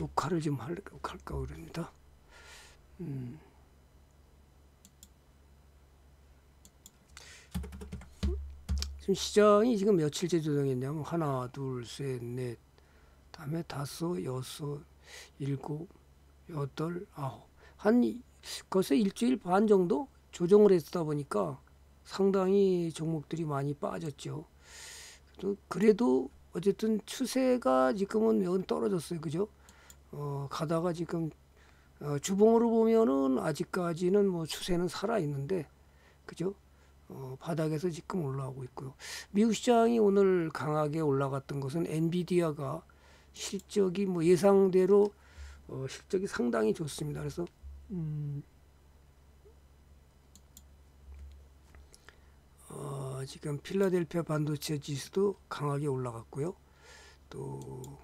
녹화를 좀 할까, 할까 그럽니다. 음. 지금 시장이 지금 며칠째 조정했냐면 하나, 둘, 셋, 넷, 다음에 다섯, 여섯, 일곱, 여덟, 아홉 한 이- 거기서 일주일 반 정도 조정을 했다 보니까 상당히 종목들이 많이 빠졌죠. 또 그래도 어쨌든 추세가 지금은 면 떨어졌어요, 그죠? 어, 가다가 지금 어, 주봉으로 보면은 아직까지는 뭐 추세는 살아 있는데, 그죠? 어, 바닥에서 지금 올라오고 있고요. 미국 시장이 오늘 강하게 올라갔던 것은 엔비디아가 실적이 뭐 예상대로 어, 실적이 상당히 좋습니다. 그래서 음, 어, 지금 필라델피아 반도체 지수도 강하게 올라갔고요. 또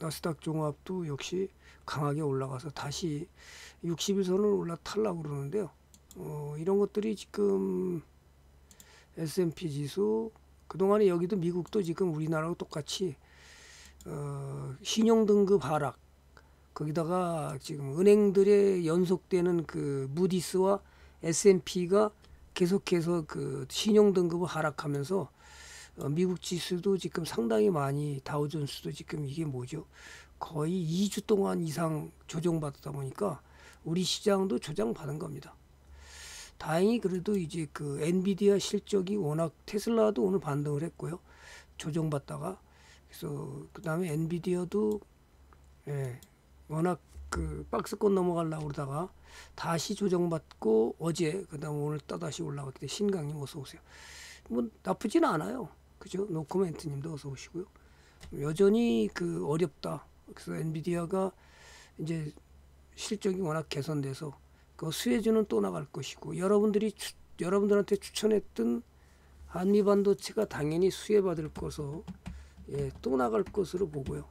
나스닥 종합도 역시 강하게 올라가서 다시 60일선을 올라타려고 그러는데요. 어, 이런 것들이 지금 S&P 지수 그동안에 여기도 미국도 지금 우리나라하고 똑같이 어, 신용 등급 하락 거기다가 지금 은행들의 연속되는 그 무디스와 S&P가 계속해서 그 신용 등급을 하락하면서 어, 미국 지수도 지금 상당히 많이 다우존스도 지금 이게 뭐죠? 거의 2주 동안 이상 조정받다 보니까 우리 시장도 조정받은 겁니다. 다행히 그래도 이제 그 엔비디아 실적이 워낙 테슬라도 오늘 반등을 했고요. 조정받다가 그래서 그다음에 엔비디아도 예, 워낙 그 박스권 넘어가려고 그러다가 다시 조정받고 어제 그다음 오늘 또다시 올라갔기 때문에 신강님 어서 오세요. 뭐 나쁘진 않아요. 그죠? 노코멘트님도 어서 오시고요. 여전히 그 어렵다. 그래서 엔비디아가 이제 실적이 워낙 개선돼서 그 수혜주는 또 나갈 것이고 여러분들이 추, 여러분들한테 추천했던 한미 반도체가 당연히 수혜받을 것으로 예, 또 나갈 것으로 보고요.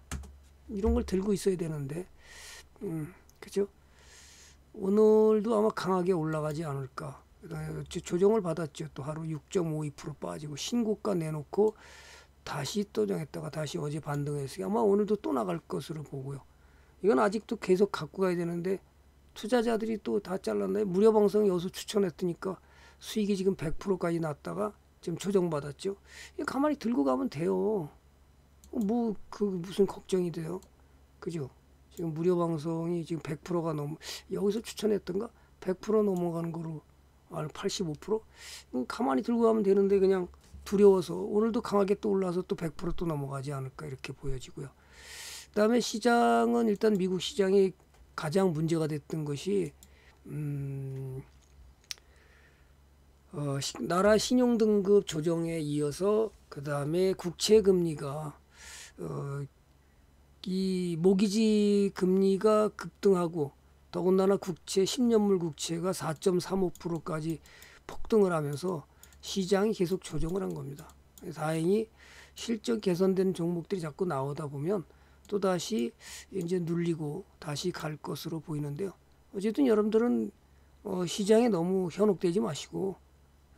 이런 걸 들고 있어야 되는데, 음, 그죠? 오늘도 아마 강하게 올라가지 않을까. 조정을 받았죠. 또 하루 6.52% 빠지고 신고가 내놓고 다시 또 정했다가 다시 어제 반등했으니 아마 오늘도 또 나갈 것으로 보고요. 이건 아직도 계속 갖고 가야 되는데 투자자들이 또 다 잘랐나요? 무료 방송 여기서 추천했으니까 수익이 지금 100%까지 났다가 지금 조정받았죠. 가만히 들고 가면 돼요. 뭐 그 무슨 걱정이 돼요? 그죠? 지금 무료 방송이 지금 100%가 넘 여기서 추천했던가 100% 넘어가는 거로 아 85%? 뭐 가만히 들고 가면 되는데 그냥 두려워서 오늘도 강하게 또 올라서 또 100%또 넘어가지 않을까 이렇게 보여지고요. 그다음에 시장은 일단 미국 시장이 가장 문제가 됐던 것이 음, 어, 시, 나라 신용 등급 조정에 이어서 그 다음에 국채 금리가 어, 이 모기지 금리가 급등하고 더군다나 국채 10년물 국채가 4.35%까지 폭등을 하면서 시장이 계속 조정을 한 겁니다. 다행히 실적 개선된 종목들이 자꾸 나오다 보면 또 다시 이제 눌리고 다시 갈 것으로 보이는데요. 어쨌든 여러분들은 어, 시장에 너무 현혹되지 마시고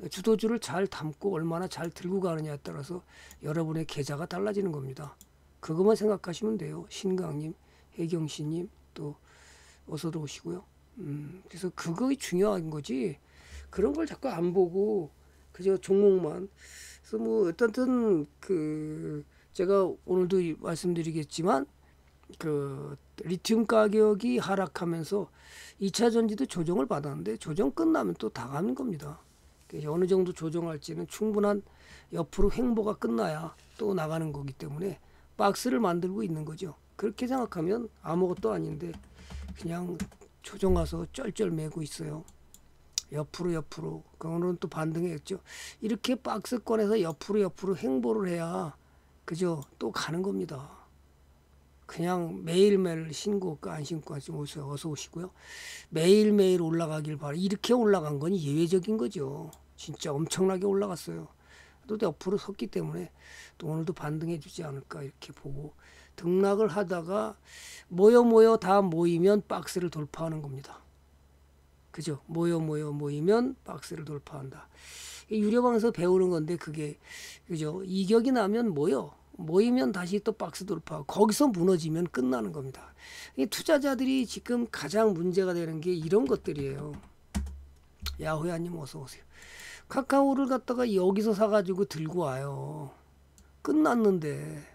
주도주를 잘 담고 얼마나 잘 들고 가느냐에 따라서 여러분의 계좌가 달라지는 겁니다. 그것만 생각하시면 돼요. 신강님, 혜경씨님 또 어서도 오시고요. 음, 그래서 그거 중요한 거지. 그런 걸 자꾸 안 보고 그저 종목만. 그래서 뭐 어떻든 그 제가 오늘도 말씀드리겠지만 그 리튬 가격이 하락하면서 2차 전지도 조정을 받았는데 조정 끝나면 또 당하는 겁니다. 어느 정도 조정할지는 충분한 옆으로 횡보가 끝나야 또 나가는 거기 때문에 박스를 만들고 있는 거죠. 그렇게 생각하면 아무것도 아닌데 그냥 조정 와서 쩔쩔 매고 있어요. 옆으로 옆으로 그 오늘은 또 반등했죠. 이렇게 박스권에서 옆으로 옆으로 횡보를 해야 그죠 또 가는 겁니다. 그냥 매일매일 신고가 안 신고 좀 오세요. 어서 오시고요. 매일매일 올라가길 바라. 이렇게 올라간 건 예외적인 거죠. 진짜 엄청나게 올라갔어요. 또 옆으로 섰기 때문에 또 오늘도 반등해 주지 않을까 이렇게 보고 등락을 하다가 모여 모여 다 모이면 박스를 돌파하는 겁니다. 그죠? 모여 모여 모이면 박스를 돌파한다. 유료방에서 배우는 건데 그게 그죠? 이격이 나면 뭐요? 모이면 다시 또 박스 돌파 거기서 무너지면 끝나는 겁니다. 이 투자자들이 지금 가장 문제가 되는 게 이런 것들이에요. 야호야님 어서 오세요. 카카오를 갖다가 여기서 사가지고 들고 와요. 끝났는데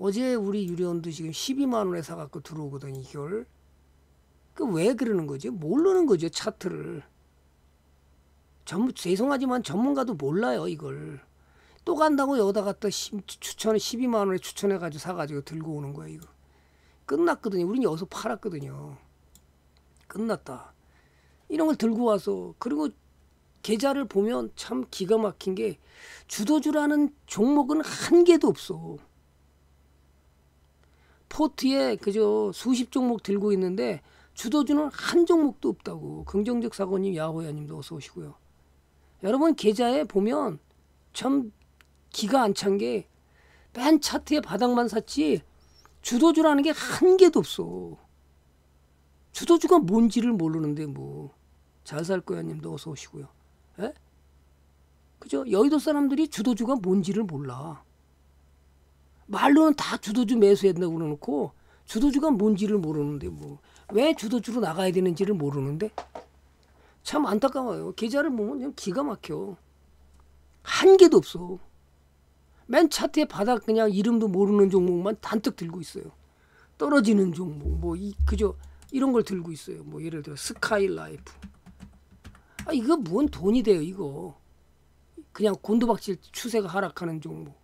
어제 우리 유료원도 지금 12만 원에 사갖고 들어오거든 이걸. 그왜 그러는 거죠? 모르는 거죠 차트를. 전 죄송하지만 전문가도 몰라요 이걸. 또 간다고 여기다 갖다 추천에 12만 원에 추천해가지고 사가지고 들고 오는 거예요 이거. 끝났거든요. 우린 여기서 팔았거든요. 끝났다. 이런 걸 들고 와서 그리고 계좌를 보면 참 기가 막힌 게 주도주라는 종목은 한 개도 없어. 포트에 그저 수십 종목 들고 있는데 주도주는 한 종목도 없다고. 긍정적 사고님 야호야님도 어서 오시고요. 여러분 계좌에 보면 참 기가 안 찬 게 맨 차트에 바닥만 샀지 주도주라는 게 한 개도 없어. 주도주가 뭔지를 모르는데 뭐. 잘 살 거야 님도 어서 오시고요. 에? 그죠? 여의도 사람들이 주도주가 뭔지를 몰라. 말로는 다 주도주 매수했다고 그러놓고 주도주가 뭔지를 모르는데 뭐 왜 주도주로 나가야 되는지를 모르는데 참 안타까워요. 계좌를 보면 그냥 기가 막혀. 한 개도 없어. 맨 차트에 바닥 그냥 이름도 모르는 종목만 단뜩 들고 있어요. 떨어지는 종목 뭐 이 그저 이런 걸 들고 있어요. 뭐 예를 들어 스카이라이프. 아 이거 뭔 돈이 돼요 이거. 그냥 곤두박질 추세가 하락하는 종목.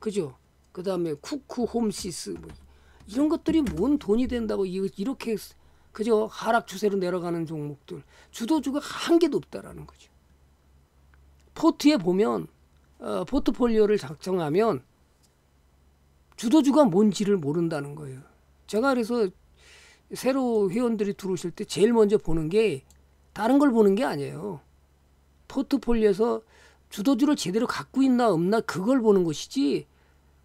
그죠? 그 다음에 쿠쿠 홈시스 뭐 이런 것들이 뭔 돈이 된다고 이렇게 그저 하락 추세로 내려가는 종목들 주도주가 한 개도 없다라는 거죠. 포트에 보면 어, 포트폴리오를 작성하면 주도주가 뭔지를 모른다는 거예요. 제가 그래서 새로 회원들이 들어오실 때 제일 먼저 보는 게 다른 걸 보는 게 아니에요. 포트폴리오에서 주도주를 제대로 갖고 있나 없나 그걸 보는 것이지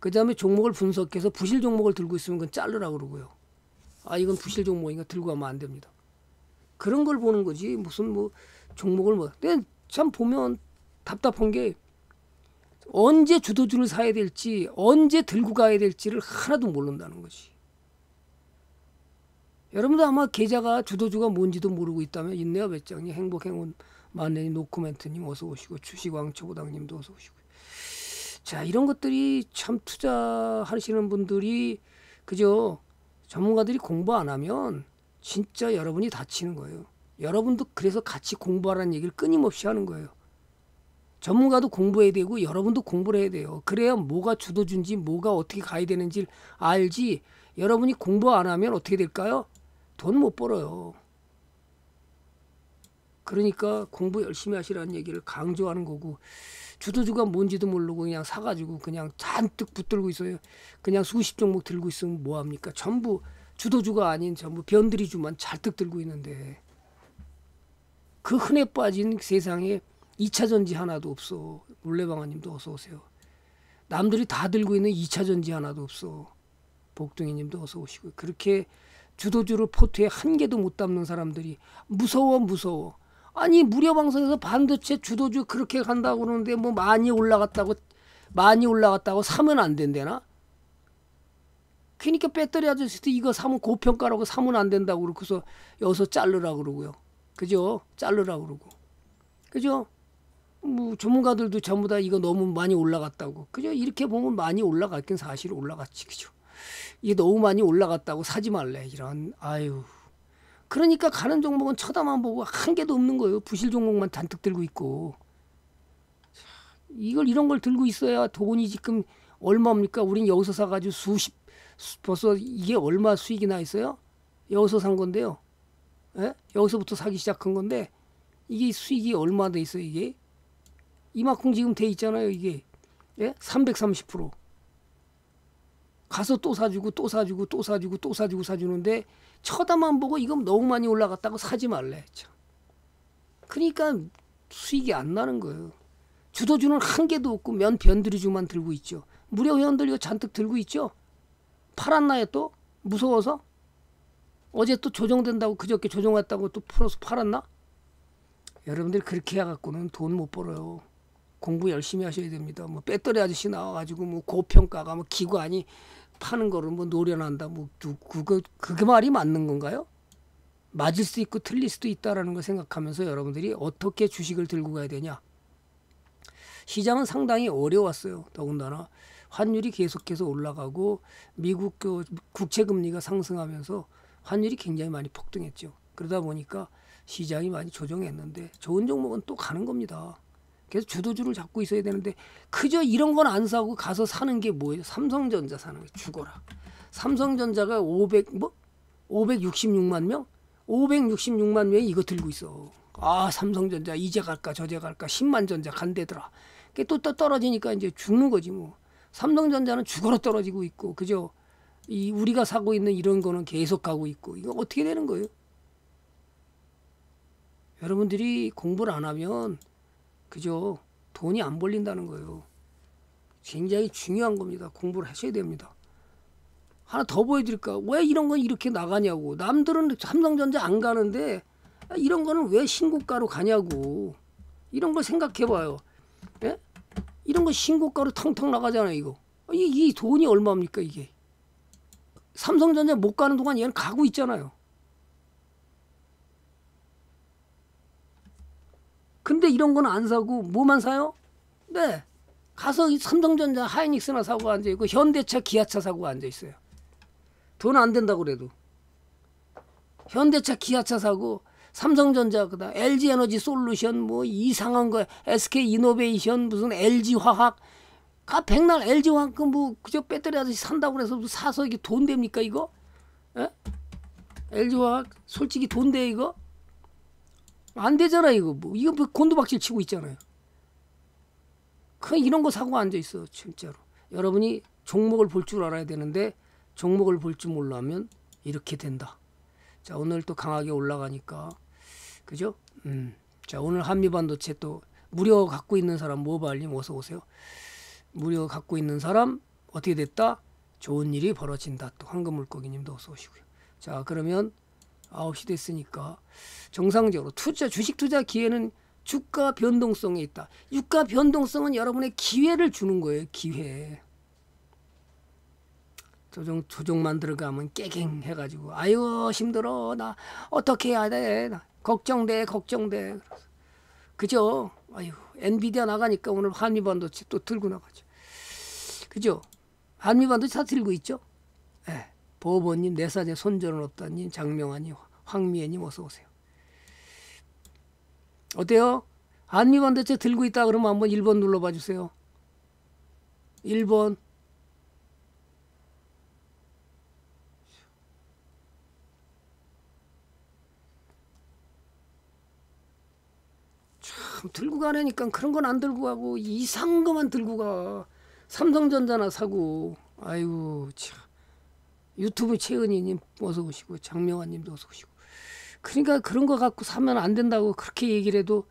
그 다음에 종목을 분석해서 부실 종목을 들고 있으면 그건 자르라고 그러고요. 아 이건 부실 종목이니까 들고 가면 안 됩니다. 그런 걸 보는 거지 무슨 뭐 종목을 뭐. 근데 참 보면 답답한 게 언제 주도주를 사야 될지 언제 들고 가야 될지를 하나도 모른다는 거지. 여러분도 아마 계좌가 주도주가 뭔지도 모르고 있다면 있네요 배짱님 행복 행운 만내님 노코멘트님 어서 오시고 주식왕초보당님도 어서 오시고 자 이런 것들이 참 투자하시는 분들이 그죠 전문가들이 공부 안 하면 진짜 여러분이 다치는 거예요. 여러분도 그래서 같이 공부하라는 얘기를 끊임없이 하는 거예요. 전문가도 공부해야 되고 여러분도 공부를 해야 돼요. 그래야 뭐가 주도준지 뭐가 어떻게 가야 되는지 알지. 여러분이 공부 안 하면 어떻게 될까요? 돈 못 벌어요. 그러니까 공부 열심히 하시라는 얘기를 강조하는 거고 주도주가 뭔지도 모르고 그냥 사가지고 그냥 잔뜩 붙들고 있어요. 그냥 수십 종목 들고 있으면 뭐 합니까? 전부 주도주가 아닌 전부 변들이주만 잘뜩 들고 있는데 그 흔해 빠진 세상에 2차 전지 하나도 없어. 물레방아님도 어서 오세요. 남들이 다 들고 있는 2차 전지 하나도 없어. 복둥이님도 어서 오시고 그렇게 주도주를 포트에 한 개도 못 담는 사람들이 무서워 무서워. 아니 무료 방송에서 반도체 주도주 그렇게 간다고 그러는데 뭐 많이 올라갔다고 많이 올라갔다고 사면 안 된대나? 그러니까 배터리 아저씨도 이거 사면 고평가라고 사면 안 된다고 그러고서 여기서 자르라 그러고요. 그죠? 자르라 그러고. 그죠? 뭐 전문가들도 전부 다 이거 너무 많이 올라갔다고. 그죠? 이렇게 보면 많이 올라갔긴 사실 올라갔지. 그죠? 이게 너무 많이 올라갔다고 사지 말래. 이런 아유. 그러니까 가는 종목은 쳐다만 보고 한 개도 없는 거예요. 부실 종목만 잔뜩 들고 있고. 이걸 이런 걸 들고 있어야 돈이 지금 얼마입니까? 우린 여기서 사가지고 수십 벌써 이게 얼마 수익이 나 있어요? 여기서 산 건데요. 예? 여기서부터 사기 시작한 건데 이게 수익이 얼마 돼 있어요 이게? 이만큼 지금 돼 있잖아요 이게. 예? 330% 가서 또 사주고 또 사주고 또 사주고 또 사주고 사주는데 쳐다만 보고 이거 너무 많이 올라갔다고 사지 말래. 참. 그러니까 수익이 안 나는 거예요. 주도주는 한 개도 없고 면 변두리주만 들고 있죠. 무료 회원들 이거 잔뜩 들고 있죠. 팔았나요 또? 무서워서? 어제 또 조정된다고 그저께 조정했다고 또 풀어서 팔았나? 여러분들이 그렇게 해갖고는 돈 못 벌어요. 공부 열심히 하셔야 됩니다. 뭐 배터리 아저씨 나와가지고 뭐 고평가가 뭐 기관이 파는 거를 뭐 노련한다. 뭐 누- 그거 그게 말이 맞는 건가요? 맞을 수 있고 틀릴 수도 있다라는 걸 생각하면서 여러분들이 어떻게 주식을 들고 가야 되냐? 시장은 상당히 어려웠어요. 더군다나 환율이 계속해서 올라가고 미국 그 국채 금리가 상승하면서 환율이 굉장히 많이 폭등했죠. 그러다 보니까 시장이 많이 조정했는데 좋은 종목은 또 가는 겁니다. 그래서 주도주를 잡고 있어야 되는데 그저 이런 건 안 사고 가서 사는 게 뭐예요? 삼성전자 사는 게 죽어라. 삼성전자가 500 뭐 566만 명, 566만 명이 이거 들고 있어. 아 삼성전자 이제 갈까 저제 갈까 10만 전자 간대더라. 그게 또, 또 떨어지니까 이제 죽는 거지 뭐. 삼성전자는 죽어라 떨어지고 있고 그죠? 이 우리가 사고 있는 이런 거는 계속 가고 있고 이거 어떻게 되는 거예요? 여러분들이 공부를 안 하면 그죠? 돈이 안 벌린다는 거예요. 굉장히 중요한 겁니다. 공부를 하셔야 됩니다. 하나 더 보여드릴까? 왜 이런 건 이렇게 나가냐고. 남들은 삼성전자 안 가는데 이런 거는 왜 신고가로 가냐고. 이런 걸 생각해봐요. 예? 이런 거 신고가로 텅텅 나가잖아요. 이거. 이, 이 돈이 얼마입니까 이게? 삼성전자 못 가는 동안 얘는 가고 있잖아요. 근데 이런 거는 안 사고 뭐만 사요? 네. 가서 이 삼성전자 하이닉스나 사고 앉아 있고 현대차 기아차 사고 앉아 있어요. 돈 안 된다고 그래도. 현대차 기아차 사고 삼성전자 그다 LG 에너지 솔루션 뭐 이상한 거 SK 이노베이션 무슨 LG 화학 가 백날 LG 화학 그뭐 그저 배터리 아저씨 산다고 그래서 뭐 사서 이게 돈 됩니까 이거? 에? LG 화학 솔직히 돈 돼 이거? 안 되잖아 이거 뭐 이거 뭐 곤두박질 치고 있잖아요. 그 이런 거 사고 앉아 있어 진짜로. 여러분이 종목을 볼 줄 알아야 되는데 종목을 볼 줄 몰라면 이렇게 된다. 자 오늘 또 강하게 올라가니까 그죠? 음. 자 오늘 한미반도체 또 무료 갖고 있는 사람 모바일님 어서 오세요. 무료 갖고 있는 사람 어떻게 됐다? 좋은 일이 벌어진다. 또 황금물고기님도 어서 오시고요. 자 그러면 9시 됐으니까 정상적으로 투자 주식 투자 기회는 주가 변동성에 있다. 주가 변동성은 여러분의 기회를 주는 거예요. 기회. 조정 조정만 들어가면 깨갱 해가지고 아유 힘들어 나 어떻게 해야 돼 나 걱정돼 걱정돼 그죠 아유 엔비디아 나가니까 오늘 한미반도체 또 들고 나가죠 그죠 한미반도체 다 들고 있죠 예 보버님 내사제 손절은 없다님 장명환님 황미애님 어서 오세요 어때요 한미반도체 들고 있다 그러면 한번 1번 눌러봐 주세요 1번 참 들고 가려니까 그런 건 안 들고 가고 이상한 것만 들고 가. 삼성전자나 사고. 아이고 참. 유튜브 최은희님 어서 오시고 장명환님도 어서 오시고. 그러니까 그런 거 갖고 사면 안 된다고 그렇게 얘기를 해도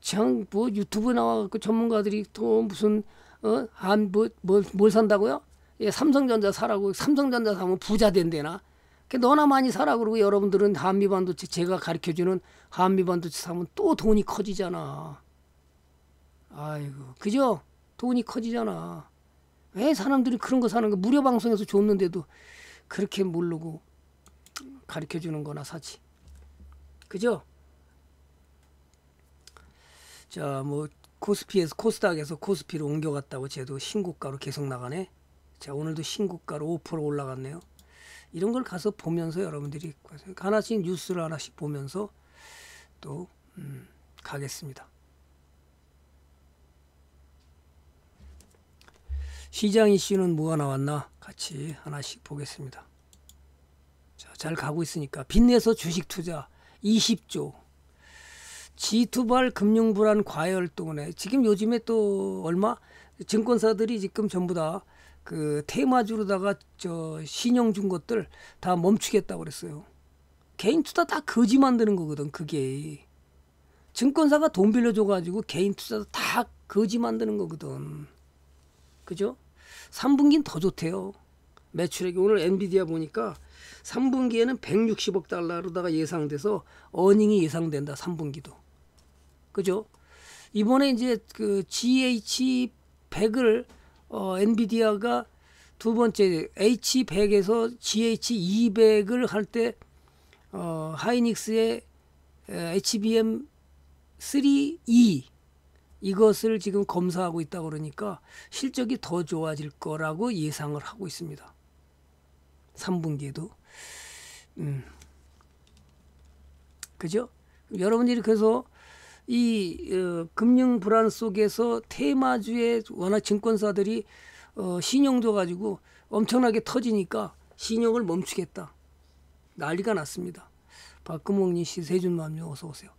장뭐 유튜브 나와갖고 전문가들이 또 무슨 어한뭐뭘 산다고요? 예, 삼성전자 사라고 삼성전자 사면 부자 된대나. 그 너나 많이 사라 그러고 여러분들은 한미 반도체 제가 가르쳐 주는 한미 반도체 사면 또 돈이 커지잖아. 아이고 그죠? 돈이 커지잖아. 왜 사람들이 그런 거 사는 거 무료 방송에서 줬는데도 그렇게 모르고 가르쳐 주는 거나 사지. 그죠? 자, 뭐 코스피에서 코스닥에서 코스피로 옮겨갔다고 쟤도 신고가로 계속 나가네. 자, 오늘도 신고가로 5% 올라갔네요. 이런 걸 가서 보면서 여러분들이 하나씩 뉴스를 하나씩 보면서 또 음, 가겠습니다. 시장 이슈는 뭐가 나왔나 같이 하나씩 보겠습니다. 자, 잘 가고 있으니까 빚내서 주식 투자 20조 G2발 금융 불안 과열 동안에 지금 요즘에 또 얼마 증권사들이 지금 전부 다 그 테마주로다가 저 신용 준 것들 다 멈추겠다고 그랬어요. 개인 투자 다 거지 만드는 거거든 그게. 증권사가 돈 빌려줘 가지고 개인 투자 다 거지 만드는 거거든. 그죠? 3분기는 더 좋대요. 매출액이 오늘 엔비디아 보니까 3분기에는 160억 달러로다가 예상돼서 어닝이 예상된다. 3분기도. 그죠? 이번에 이제 그 GH100을 어, 엔비디아가 두 번째 H100에서 GH200을 할 때 어, 하이닉스의 HBM 3E 이것을 지금 검사하고 있다 그러니까 실적이 더 좋아질 거라고 예상을 하고 있습니다. 3분기에도. 음. 그죠? 여러분들이 그래서 이 어, 금융 불안 속에서 테마주의 워낙 증권사들이 어, 신용도 가지고 엄청나게 터지니까 신용을 멈추겠다. 난리가 났습니다. 박금홍님 씨, 세준맘님 어서 오세요.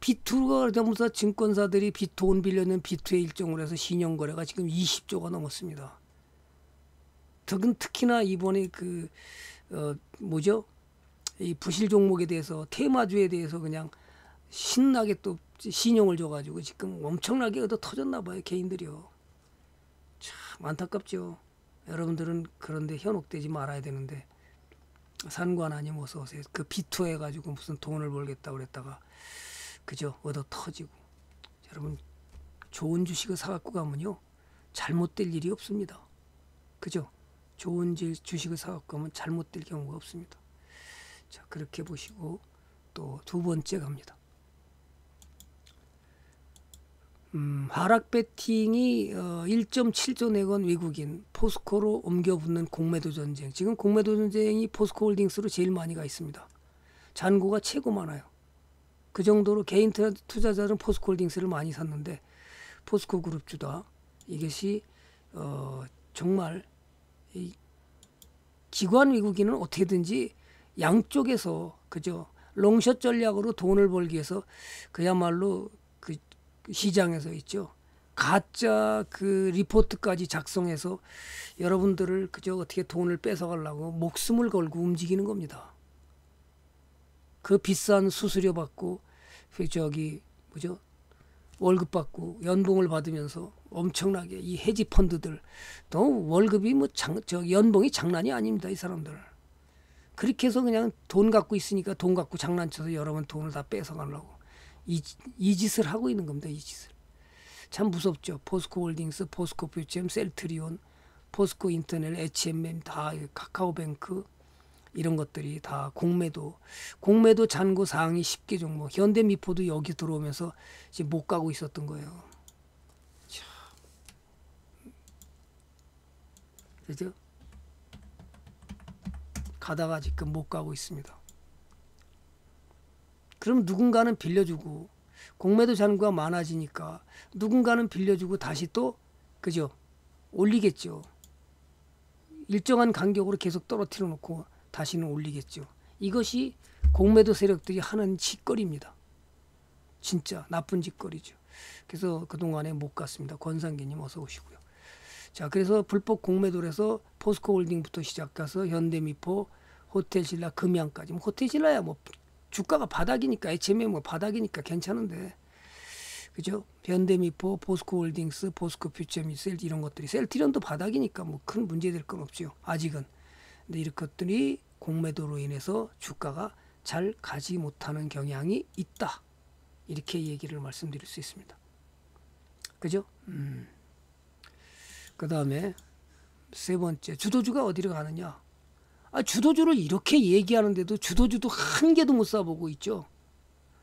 비투가 전부터 증권사들이 비돈 빌려는 비투의 일종으로 해서 신용 거래가 지금 20조가 넘었습니다. 특은 특히나 이번에 그 어, 뭐죠? 이 부실 종목에 대해서 테마주에 대해서 그냥 신나게 또 신용을 줘가지고 지금 엄청나게 얻어 터졌나 봐요 개인들이요. 참 안타깝죠. 여러분들은 그런데 현혹되지 말아야 되는데 산관 아니면 어서 오세요. 그 비투 해 가지고 무슨 돈을 벌겠다 그랬다가 그죠 얻어 터지고 여러분 좋은 주식을 사갖고 가면요 잘못될 일이 없습니다. 그죠? 좋은 주식을 사갖고 가면 잘못될 경우가 없습니다. 자 그렇게 보시고 또 두 번째 갑니다. 음, 하락 배팅이 어, 1.7조 내건 외국인 포스코로 옮겨붙는 공매도 전쟁. 지금 공매도 전쟁이 포스코 홀딩스로 제일 많이 가 있습니다. 잔고가 최고 많아요. 그 정도로 개인 투자자는 포스코 홀딩스를 많이 샀는데 포스코 그룹 주다. 이것이 어, 정말 이 기관 외국인은 어떻게든지 양쪽에서 그죠 롱샷 전략으로 돈을 벌기 위해서 그야말로 그 시장에서 있죠 가짜 그 리포트까지 작성해서 여러분들을 그저 어떻게 돈을 뺏어가려고 목숨을 걸고 움직이는 겁니다. 그 비싼 수수료 받고 그 저기 뭐죠? 월급 받고 연봉을 받으면서 엄청나게 이 해지 펀드들 또 월급이 뭐 장 저 연봉이 장난이 아닙니다 이 사람들. 그렇게 해서 그냥 돈 갖고 있으니까 돈 갖고 장난쳐서 여러분 돈을 다 뺏어가려고. 이, 이 짓을 하고 있는 겁니다 이 짓을. 참 무섭죠. 포스코 홀딩스 포스코 퓨처엠 셀트리온 포스코 인터넷 H&M 다 카카오뱅크 이런 것들이 다 공매도 공매도 잔고 상위 10개 종목 현대미포도 여기 들어오면서 이제 못 가고 있었던 거예요. 그죠? 가다가 지금 못 가고 있습니다. 그럼 누군가는 빌려주고 공매도 잔고가 많아지니까 누군가는 빌려주고 다시 또 그죠? 올리겠죠. 일정한 간격으로 계속 떨어뜨려 놓고 다시는 올리겠죠. 이것이 공매도 세력들이 하는 짓거리입니다. 진짜 나쁜 짓거리죠. 그래서 그동안에 못 갔습니다. 권상기님 어서 오시고요. 자, 그래서 불법 공매도에서 포스코 홀딩부터 시작해서 현대미포, 호텔신라, 금양까지. 뭐 호텔신라야 뭐 주가가 바닥이니까 HMM 뭐 바닥이니까 괜찮은데. 그죠? 현대미포, 포스코 홀딩스, 포스코 퓨처미셀 이런 것들이 셀트리온도 바닥이니까 뭐 큰 문제 될 건 없죠. 아직은. 근데 것들이 공매도로 인해서 주가가 잘 가지 못하는 경향이 있다. 이렇게 얘기를 말씀드릴 수 있습니다. 그죠? 음. 그 다음에 세 번째 주도주가 어디로 가느냐? 아, 주도주를 이렇게 얘기하는데도 주도주도 한 개도 못 써보고 있죠.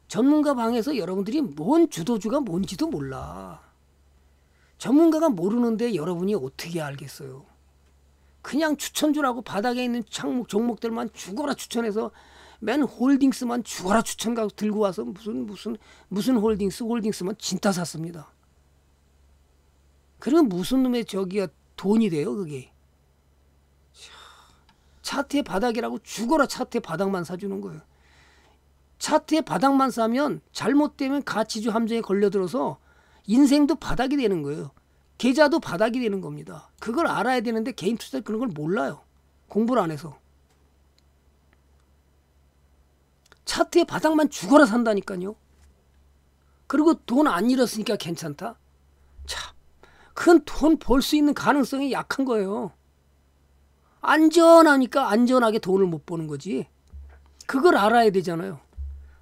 전문가 방에서 여러분들이 뭔 주도주가 뭔지도 몰라. 전문가가 모르는데 여러분이 어떻게 알겠어요? 그냥 추천주라고 바닥에 있는 창목 종목들만 죽어라 추천해서 맨 홀딩스만 죽어라 추천 가고 들고 와서 무슨 무슨 무슨 홀딩스 홀딩스만 진짜 샀습니다. 그럼 무슨 놈의 저기가 돈이 돼요 그게. 차트의 바닥이라고 죽어라 차트의 바닥만 사주는 거예요. 차트의 바닥만 사면 잘못되면 가치주 함정에 걸려들어서 인생도 바닥이 되는 거예요. 계좌도 바닥이 되는 겁니다. 그걸 알아야 되는데 개인 투자 그런 걸 몰라요. 공부를 안 해서. 차트의 바닥만 죽어라 산다니까요. 그리고 돈 안 잃었으니까 괜찮다. 참, 큰돈벌 수 있는 가능성이 약한 거예요. 안전하니까 안전하게 돈을 못 버는 거지. 그걸 알아야 되잖아요.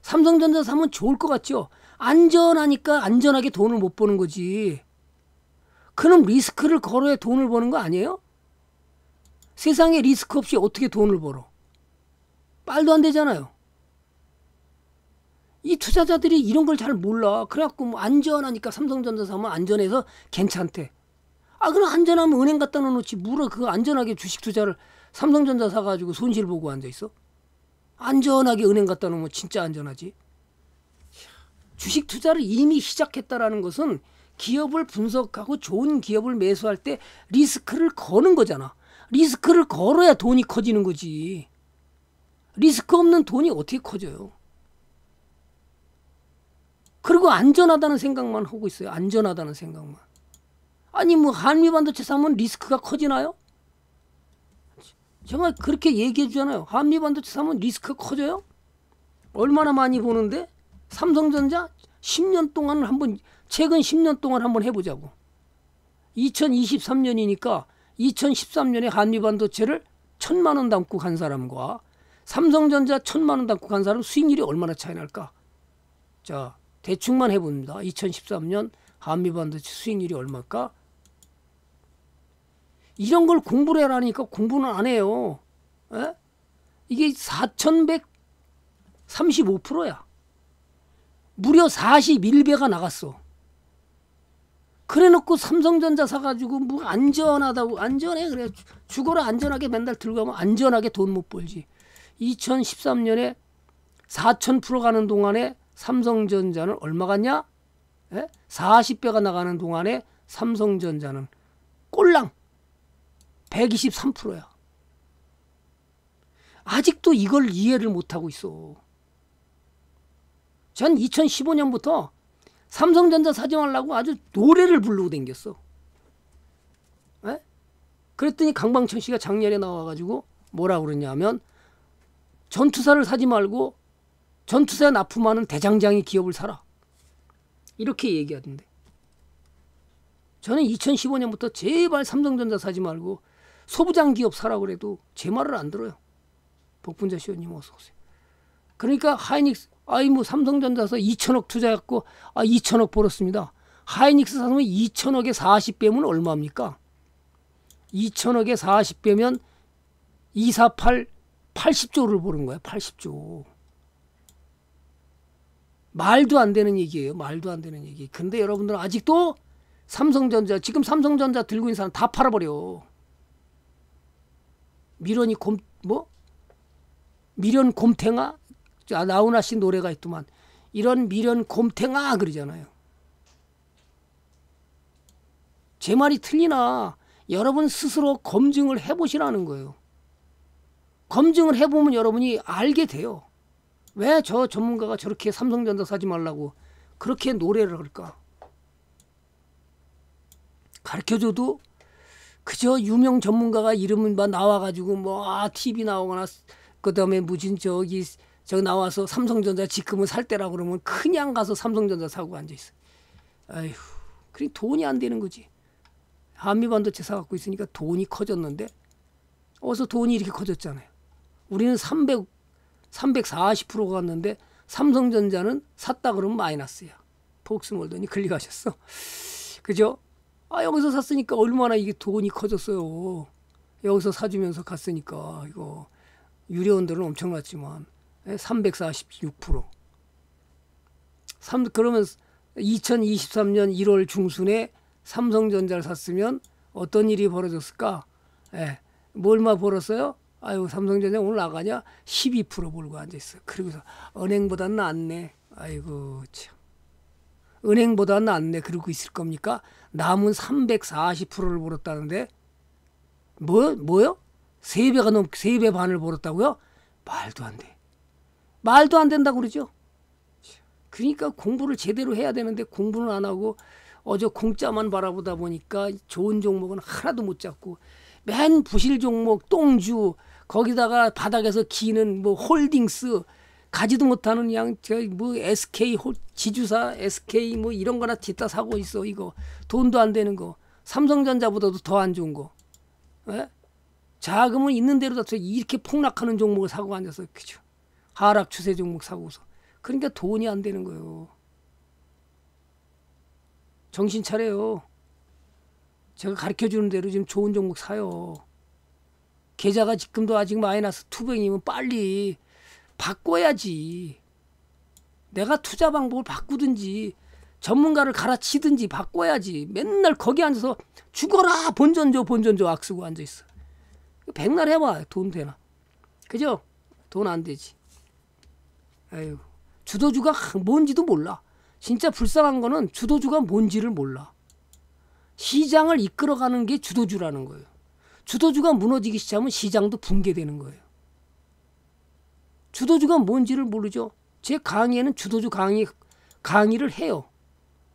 삼성전자 사면 좋을 것 같죠? 안전하니까 안전하게 돈을 못 버는 거지. 그럼 리스크를 걸어야 돈을 버는 거 아니에요? 세상에 리스크 없이 어떻게 돈을 벌어? 말도 안 되잖아요. 이 투자자들이 이런 걸 잘 몰라. 그래갖고 뭐 안전하니까 삼성전자 사면 안전해서 괜찮대. 아 그럼 안전하면 은행 갖다 놓지 물어 그거 안전하게 주식 투자를 삼성전자 사가지고 손실 보고 앉아 있어? 안전하게 은행 갖다 놓으면 진짜 안전하지. 주식 투자를 이미 시작했다라는 것은 기업을 분석하고 좋은 기업을 매수할 때 리스크를 거는 거잖아. 리스크를 걸어야 돈이 커지는 거지. 리스크 없는 돈이 어떻게 커져요? 그리고 안전하다는 생각만 하고 있어요. 안전하다는 생각만. 아니 뭐 한미 반도체 사면 리스크가 커지나요? 정말 그렇게 얘기해 주잖아요. 한미 반도체 사면 리스크가 커져요? 얼마나 많이 보는데? 삼성전자 10년 동안 한번 최근 10년 동안 한번 해보자고. 2023년이니까 2013년에 한미 반도체를 천만 원 담고 간 사람과 삼성전자 천만 원 담고 간 사람 수익률이 얼마나 차이 날까? 자, 대충만 해봅니다. 2013년 한미 반도체 수익률이 얼마일까? 이런 걸 공부를 해라니까 공부는 안 해요. 에? 이게 4,135%야. 무려 41배가 나갔어. 그래 놓고 삼성전자 사가지고 뭐 안전하다고 안전해 그래 죽어라 안전하게 맨날 들고 가면 안전하게 돈 못 벌지 2013년에 4,000% 가는 동안에 삼성전자는 얼마 갔냐? 예? 40배가 나가는 동안에 삼성전자는 꼴랑 123%야. 아직도 이걸 이해를 못하고 있어. 전 2015년부터 삼성전자 말라고 아주 노래를 부르고 댕겼어. 에? 그랬더니 강방천 씨가 작년에 나와가지고 뭐라 그러냐면 전투사를 사지 말고 전투사에 납품하는 대장장이 기업을 사라. 이렇게 얘기하던데. 저는 2015년부터 제발 삼성전자 사지 말고 소부장 기업 사라 그래도 제 말을 안 들어요. 복분자 시원님 어서 오세요. 그러니까 하이닉스 아이 뭐 삼성전자서 2천억 투자했고 아 2천억 벌었습니다. 하이닉스 사면 2천억에 40배면 얼마입니까? 2천억에 40배면 248 80조를 보는 거야. 80조. 말도 안 되는 얘기예요. 말도 안 되는 얘기. 근데 여러분들은 아직도 삼성전자 지금 삼성전자 들고 있는 사람 다 팔아버려. 미련이 곰 뭐? 미련 곰탱아? 아, 나훈아 씨 노래가 있더만 이런 미련 곰탱아 그러잖아요. 제 말이 틀리나 여러분 스스로 검증을 해보시라는 거예요. 검증을 해보면 여러분이 알게 돼요. 왜 저 전문가가 저렇게 삼성전자 사지 말라고 그렇게 노래를 할까? 가르쳐줘도 그저 유명 전문가가 이름만 나와가지고 뭐 아, TV 나오거나 그 다음에 무슨 저기 저 나와서 삼성전자 지금은 살 때라 그러면 그냥 가서 삼성전자 사고 앉아 있어. 아휴, 그리 돈이 안 되는 거지. 한미 반도체 사 갖고 있으니까 돈이 커졌는데 어서 돈이 이렇게 커졌잖아요. 우리는 300 340% 갔는데 삼성전자는 샀다 그러면 마이너스야. 폭스몰더니 클릭하셨어. 그죠? 아 여기서 샀으니까 얼마나 이게 돈이 커졌어요. 여기서 사주면서 갔으니까 이거 유료원들은 엄청났지만 346%. 3, 그러면 2023년 1월 중순에 삼성전자를 샀으면 어떤 일이 벌어졌을까? 예. 뭐 얼마 벌었어요? 아유 삼성전자 오늘 나가냐? 12% 벌고 앉아있어. 그리고서 은행보다 낫네. 아이고 참. 은행보다 낫네. 그러고 있을 겁니까? 남은 340%를 벌었다는데 뭐 뭐요? 세 배가 넘, 세배 반을 벌었다고요? 말도 안 돼. 말도 안 된다고 그러죠. 그러니까 공부를 제대로 해야 되는데 공부는 안 하고 어저 공짜만 바라보다 보니까 좋은 종목은 하나도 못 잡고 맨 부실 종목 똥주 거기다가 바닥에서 기는 뭐 홀딩스 가지도 못하는 그냥 저뭐 SK 홀, 지주사 SK 뭐 이런 거나 뒤따 사고 있어 이거. 돈도 안 되는 거. 삼성전자보다도 더 안 좋은 거. 에? 자금은 있는 대로 다 이렇게 폭락하는 종목을 사고 앉아서 그죠 하락 추세 종목 사고서. 그러니까 돈이 안 되는 거예요. 정신 차려요. 제가 가르쳐 주는 대로 지금 좋은 종목 사요. 계좌가 지금도 아직 마이너스 투뱅이면 빨리 바꿔야지. 내가 투자 방법을 바꾸든지 전문가를 갈아치든지 바꿔야지. 맨날 거기 앉아서 죽어라 본전조 본전조 악쓰고 앉아 있어. 백날 해봐 돈 되나? 그죠? 돈 안 되지. 아유 주도주가 뭔지도 몰라. 진짜 불쌍한 거는 주도주가 뭔지를 몰라. 시장을 이끌어가는 게 주도주라는 거예요. 주도주가 무너지기 시작하면 시장도 붕괴되는 거예요. 주도주가 뭔지를 모르죠. 제 강의에는 주도주 강의 강의를 해요.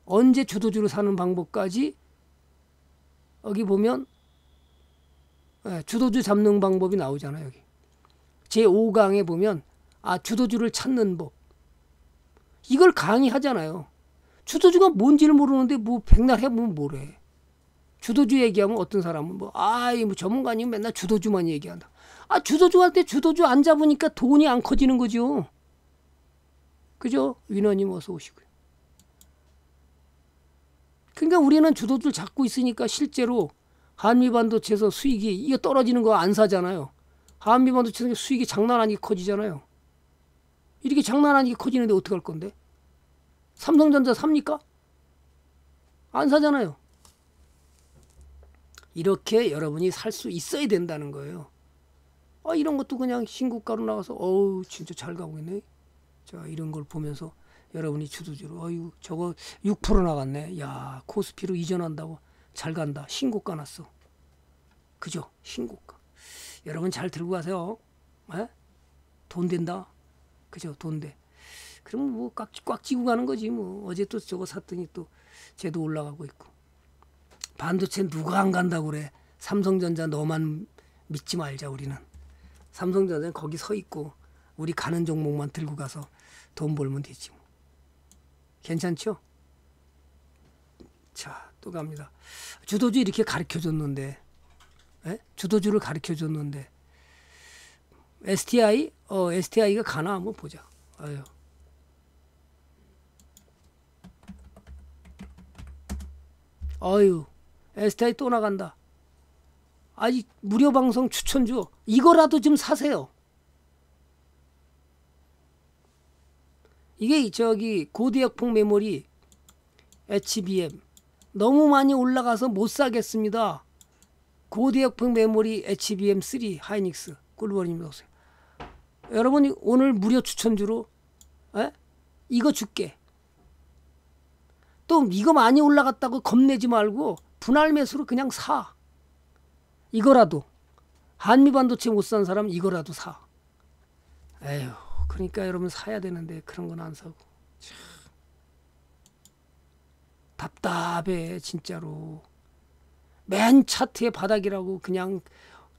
언제 주도주로 사는 방법까지 여기 보면 예, 주도주 잡는 방법이 나오잖아요. 여기 제 5강에 보면 아 주도주를 찾는 법 이걸 강의하잖아요. 주도주가 뭔지를 모르는데 뭐 백날 해보면 뭐래. 주도주 얘기하면 어떤 사람은 뭐 아이 뭐 전문가님 맨날 주도주만 얘기한다. 아 주도주한테 주도주 안 잡으니까 돈이 안 커지는 거죠. 그죠? 위너님 어서 오시고요. 그러니까 우리는 주도주를 잡고 있으니까 실제로 한미반도체에서 수익이 이거 떨어지는 거 안 사잖아요. 한미반도체에서 수익이 장난 아니게 커지잖아요. 이렇게 장난 아니게 커지는데 어떻게 할 건데? 삼성전자 삽니까? 안 사잖아요. 이렇게 여러분이 살 수 있어야 된다는 거예요. 아, 이런 것도 그냥 신고가로 나와서 어우 진짜 잘 가고 있네. 자 이런 걸 보면서 여러분이 주도주로 어유 저거 6% 나갔네. 야 코스피로 이전한다고 잘 간다. 신고가 났어. 그죠? 신고가. 여러분 잘 들고 가세요. 에? 돈 된다. 그죠? 돈 돼. 그럼 뭐 꽉 꽉 쥐고 가는 거지 뭐. 어제 또 저거 샀더니 또 쟤도 올라가고 있고. 반도체 누가 안 간다고 그래. 삼성전자 너만 믿지 말자 우리는. 삼성전자는 거기 서 있고 우리 가는 종목만 들고 가서 돈 벌면 되지 뭐. 괜찮죠? 자, 또 갑니다. 주도주 이렇게 가르쳐 줬는데, 에? 주도주를 가르쳐 줬는데, STI? 어, STI가 가나 한번 보자. 아유. 어유, STI 또 나간다. 아직 무료 방송 추천주 이거라도 좀 사세요. 이게 저기 고대역폭 메모리 HBM 너무 많이 올라가서 못 사겠습니다. 고대역폭 메모리 HBM3 하이닉스 오세요. 여러분 오늘 무료 추천주로 에? 이거 줄게. 또 이거 많이 올라갔다고 겁내지 말고 분할 매수로 그냥 사. 이거라도 한미 반도체 못 산 사람 이거라도 사. 에휴. 그러니까 여러분 사야 되는데 그런 건 안 사고 참. 답답해 진짜로 맨 차트의 바닥이라고 그냥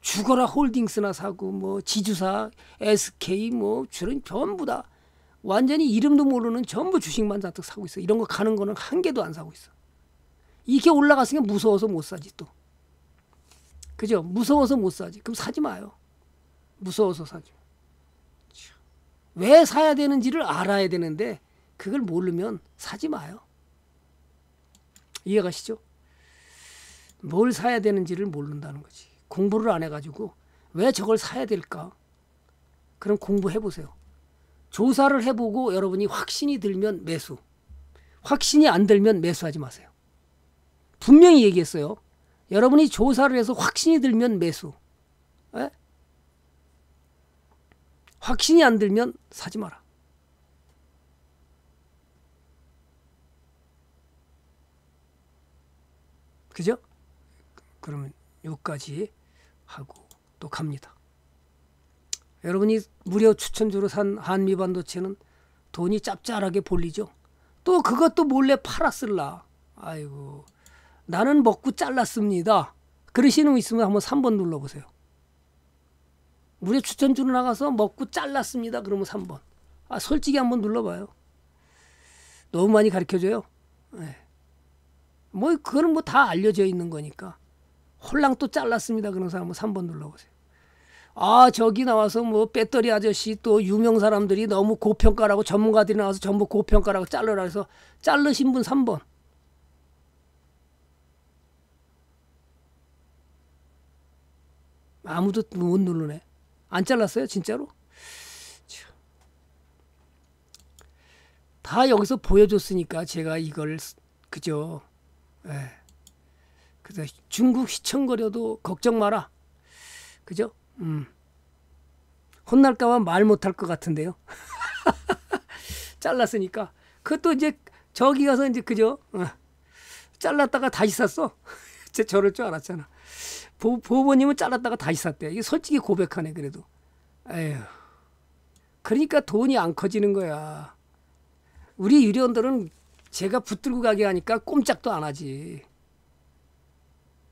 죽어라 홀딩스나 사고 뭐 지주사 SK 뭐 주는 전부 다 완전히 이름도 모르는 전부 주식만 잔뜩 사고 있어. 이런 거 가는 거는 한 개도 안 사고 있어. 이게 올라갔으니까 무서워서 못 사지 또. 그죠? 무서워서 못 사지. 그럼 사지 마요. 무서워서 사지 왜 사야 되는지를 알아야 되는데 그걸 모르면 사지 마요. 이해가시죠? 뭘 사야 되는지를 모른다는 거지. 공부를 안 해가지고 왜 저걸 사야 될까? 그럼 공부해 보세요. 조사를 해보고 여러분이 확신이 들면 매수. 확신이 안 들면 매수하지 마세요. 분명히 얘기했어요. 여러분이 조사를 해서 확신이 들면 매수. 에? 확신이 안 들면 사지 마라. 그죠? 그러면 여기까지 하고 또 갑니다. 여러분이 무료 추천주로 산 한미 반도체는 돈이 짭짤하게 볼리죠. 또 그것도 몰래 팔았을라. 아이고 나는 먹고 잘랐습니다. 그러시는 분 있으면 한번 3번 눌러보세요. 무료 추천주로 나가서 먹고 잘랐습니다. 그러면 3번. 아, 솔직히 한번 눌러봐요. 너무 많이 가르쳐줘요. 네. 뭐, 그거는 뭐 다 알려져 있는 거니까. 홀랑 또 잘랐습니다. 그런 사람은 3번 뭐 눌러보세요. 아 저기 나와서 뭐 배터리 아저씨 또 유명 사람들이 너무 고평가라고 전문가들이 나와서 전부 고평가라고 잘르라 해서 잘르신 분 3번 아무도 못 누르네 안 잘랐어요 진짜로 다 여기서 보여줬으니까 제가 이걸 그죠 에. 그래서 중국 휘청거려도 걱정 마라. 그죠? 음. 혼날까봐 말 못할 것 같은데요. 잘랐으니까. 그것도 이제 저기 가서 이제 그죠? 어. 잘랐다가 다시 샀어. 제 저럴 줄 알았잖아. 보, 보보님은 잘랐다가 다시 샀대. 이게 솔직히 고백하네 그래도. 에휴. 그러니까 돈이 안 커지는 거야. 우리 유리원들은 제가 붙들고 가게 하니까 꼼짝도 안 하지.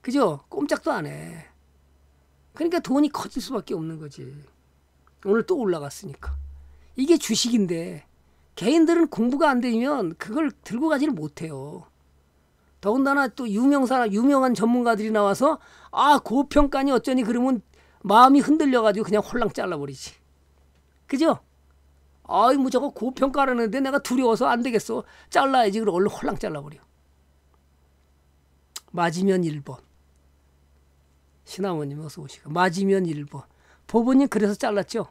그죠? 꼼짝도 안 해. 그러니까 돈이 커질 수밖에 없는 거지. 오늘 또 올라갔으니까. 이게 주식인데 개인들은 공부가 안 되면 그걸 들고 가지를 못해요. 더군다나 또 유명사 유명한 전문가들이 나와서 아 고평가니 어쩌니 그러면 마음이 흔들려 가지고 그냥 홀랑 잘라버리지. 그죠? 아이 뭐 저거 고평가라는데 내가 두려워서 안 되겠어. 잘라야지. 그럼 얼른 홀랑 잘라버려. 맞으면 1번. 신하모님 어서 오시고. 맞으면 1번. 보보님 그래서 잘랐죠?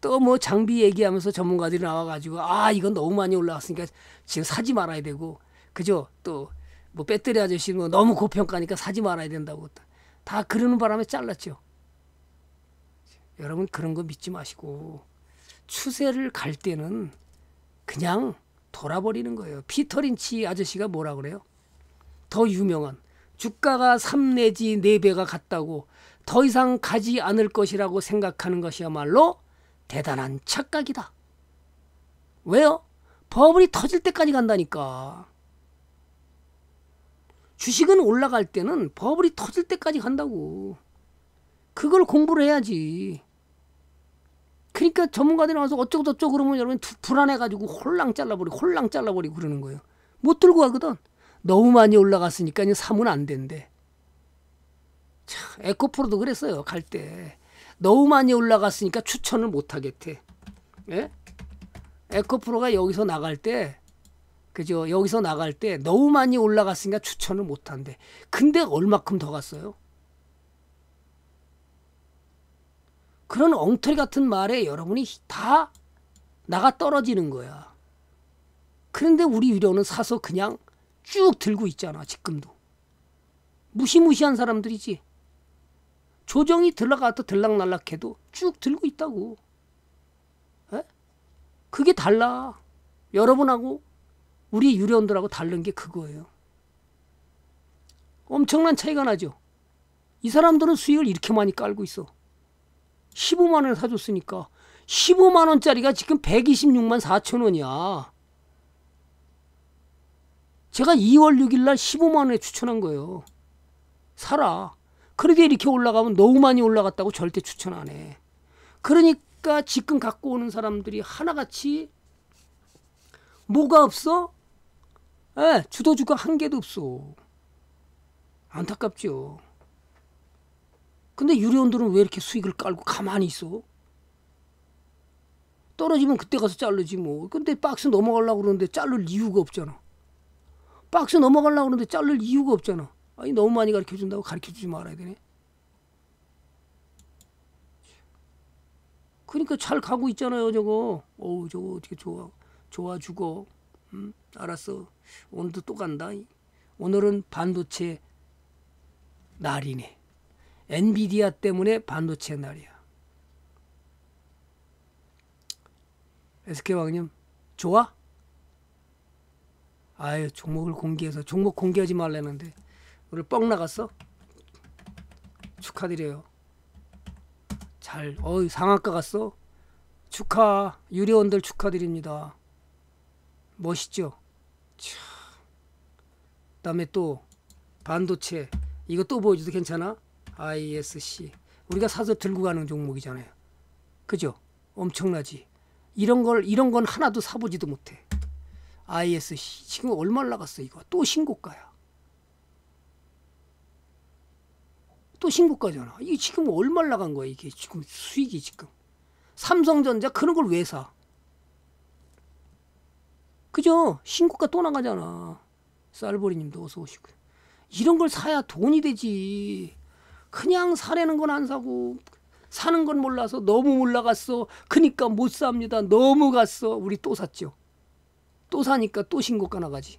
또 뭐 장비 얘기하면서 전문가들이 나와가지고 아 이건 너무 많이 올라왔으니까 지금 사지 말아야 되고 그죠? 또 뭐 배터리 아저씨는 뭐 너무 고평가니까 사지 말아야 된다고 다 그러는 바람에 잘랐죠. 여러분 그런 거 믿지 마시고 추세를 갈 때는 그냥 돌아버리는 거예요. 피터 린치 아저씨가 뭐라 그래요? 더 유명한 주가가 3 내지 4배가 갔다고 더 이상 가지 않을 것이라고 생각하는 것이야말로 대단한 착각이다. 왜요? 버블이 터질 때까지 간다니까. 주식은 올라갈 때는 버블이 터질 때까지 간다고. 그걸 공부를 해야지. 그러니까 전문가들이 나와서 어쩌고 저쩌고 그러면 여러분 불안해가지고 홀랑 잘라버리고 홀랑 잘라버리고 그러는 거예요. 못 들고 가거든. 너무 많이 올라갔으니까 사면 안 된대. 참, 에코프로도 그랬어요. 갈 때. 너무 많이 올라갔으니까 추천을 못 하겠대. 예? 에코프로가 여기서 나갈 때 그죠? 여기서 나갈 때 너무 많이 올라갔으니까 추천을 못 한대. 근데 얼마큼 더 갔어요? 그런 엉터리 같은 말에 여러분이 다 나가 떨어지는 거야. 그런데 우리 유료는 사서 그냥 쭉 들고 있잖아, 지금도. 무시무시한 사람들이지. 조정이 들어가도 들락날락해도 쭉 들고 있다고. 에? 그게 달라. 여러분하고 우리 유료원들하고 다른 게 그거예요. 엄청난 차이가 나죠. 이 사람들은 수익을 이렇게 많이 깔고 있어. 15만 원에 사줬으니까 15만 원짜리가 지금 126만 4천 원이야. 제가 2월 6일 날 15만 원에 추천한 거예요. 사라. 그러게 이렇게 올라가면 너무 많이 올라갔다고 절대 추천 안 해. 그러니까 지금 갖고 오는 사람들이 하나같이 뭐가 없어? 예, 주도주가 한 개도 없어. 안타깝죠. 근데 유료원들은 왜 이렇게 수익을 깔고 가만히 있어? 떨어지면 그때 가서 자르지 뭐. 근데 박스 넘어가려고 그러는데 자를 이유가 없잖아. 박스 넘어가려고 그러는데 자를 이유가 없잖아. 아니 너무 많이 가르쳐 준다고 가르쳐 주지 말아야 되네. 그러니까 잘 가고 있잖아요, 저거. 어우, 저거 어떻게 좋아. 좋아 죽어. 음, 알았어. 오늘도 또 간다. 오늘은 반도체 날이네. 엔비디아 때문에 반도체 날이야. SK 왕님 좋아? 아유 종목을 공개해서 종목 공개하지 말라는데 오늘 뻥 나갔어? 축하드려요. 잘 어이 상한가 갔어? 축하 유리원들 축하드립니다. 멋있죠? 참. 그다음에 또 반도체 이거 또 보여줘도 괜찮아? ISC 우리가 사서 들고 가는 종목이잖아요. 그죠? 엄청나지. 이런 걸 이런 건 하나도 사보지도 못해. ISC 지금 얼마 나갔어 이거 또 신고가야. 또 신고가잖아. 이게 지금 얼마 나간 거야 이게 지금 수익이 지금. 삼성전자 그런 걸 왜 사? 그죠? 신고가 또 나가잖아. 쌀보리님도 어서 오시고. 이런 걸 사야 돈이 되지. 그냥 사려는 건 안 사고 사는 건 몰라서 너무 올라갔어. 그니까 못 삽니다. 너무 갔어. 우리 또 샀죠. 또 사니까 또 신고가 나가지.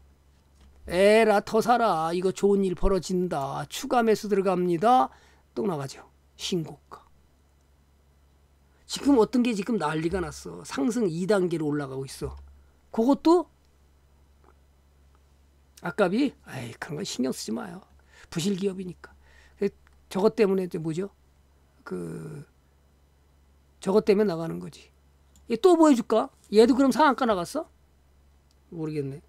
에라 더 사라. 이거 좋은 일 벌어진다. 추가 매수 들어갑니다. 또 나가죠. 신고가. 지금 어떤 게 지금 난리가 났어. 상승 2단계로 올라가고 있어. 그것도 아깝이 에이 그런 건 신경 쓰지 마요. 부실 기업이니까. 저것 때문에 뭐죠? 그 저것 때문에 나가는 거지. 얘 또 보여줄까? 얘도 그럼 상한가 나갔어? 모르겠네.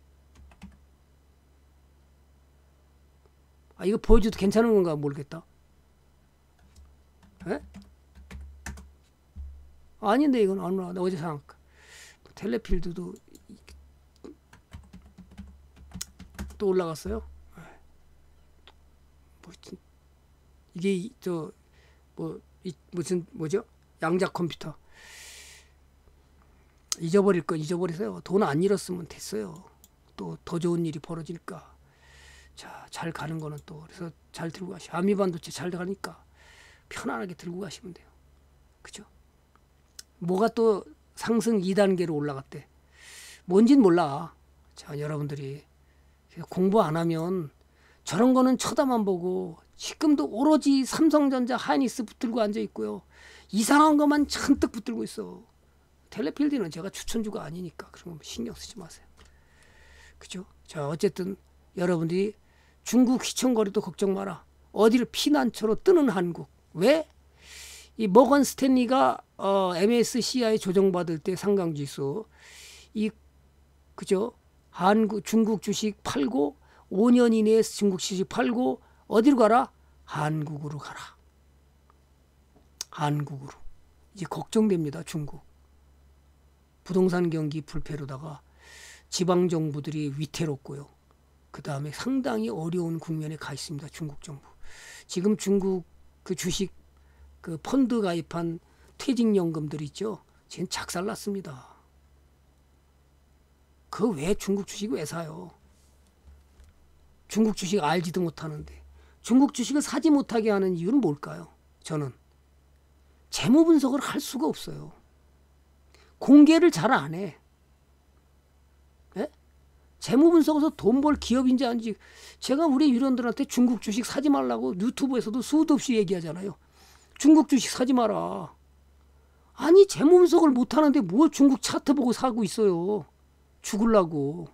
아 이거 보여줘도 괜찮은 건가 모르겠다. 에? 아닌데 이건 안 올라. 어제 상한가. 텔레필드도 또 올라갔어요. 뭐 이게 저뭐 무슨 뭐죠? 양자 컴퓨터 잊어버릴 건 잊어버리세요. 돈 안 잃었으면 됐어요. 또 더 좋은 일이 벌어질까. 자, 잘 가는 거는 또 그래서 잘 들고 가시. 아미 반도체 잘 가니까 편안하게 들고 가시면 돼요. 그죠? 뭐가 또 상승 2단계로 올라갔대. 뭔진 몰라. 자, 여러분들이 공부 안 하면 저런 거는 쳐다만 보고 지금도 오로지 삼성전자 하이닉스 붙들고 앉아 있고요. 이상한 것만 잔뜩 붙들고 있어. 텔레필드는 제가 추천주가 아니니까 그런 거 신경 쓰지 마세요. 그죠? 자, 어쨌든 여러분들이 중국 휘청거리도 걱정 마라. 어디를 피난처로 뜨는 한국. 왜? 이 머건 스탠리가 어, MSCI 조정받을 때 상강지수 이 그죠? 한국 중국 주식 팔고 5년 이내에 중국 주식 팔고 어디로 가라? 한국으로 가라. 한국으로. 이제 걱정됩니다. 중국. 부동산 경기 불패로다가 지방 정부들이 위태롭고요. 그 다음에 상당히 어려운 국면에 가 있습니다. 중국 정부. 지금 중국 그 주식 그 펀드 가입한 퇴직연금들 있죠. 지금 작살났습니다. 그 왜 중국 주식 왜 사요? 중국 주식 알지도 못하는데 중국 주식을 사지 못하게 하는 이유는 뭘까요? 저는 재무 분석을 할 수가 없어요. 공개를 잘 안 해. 예? 재무 분석에서 돈 벌 기업인지 아닌지 제가 우리 유련들한테 중국 주식 사지 말라고 유튜브에서도 수도 없이 얘기하잖아요. 중국 주식 사지 마라. 아니 재무 분석을 못 하는데 뭘 중국 차트 보고 사고 있어요. 죽을라고.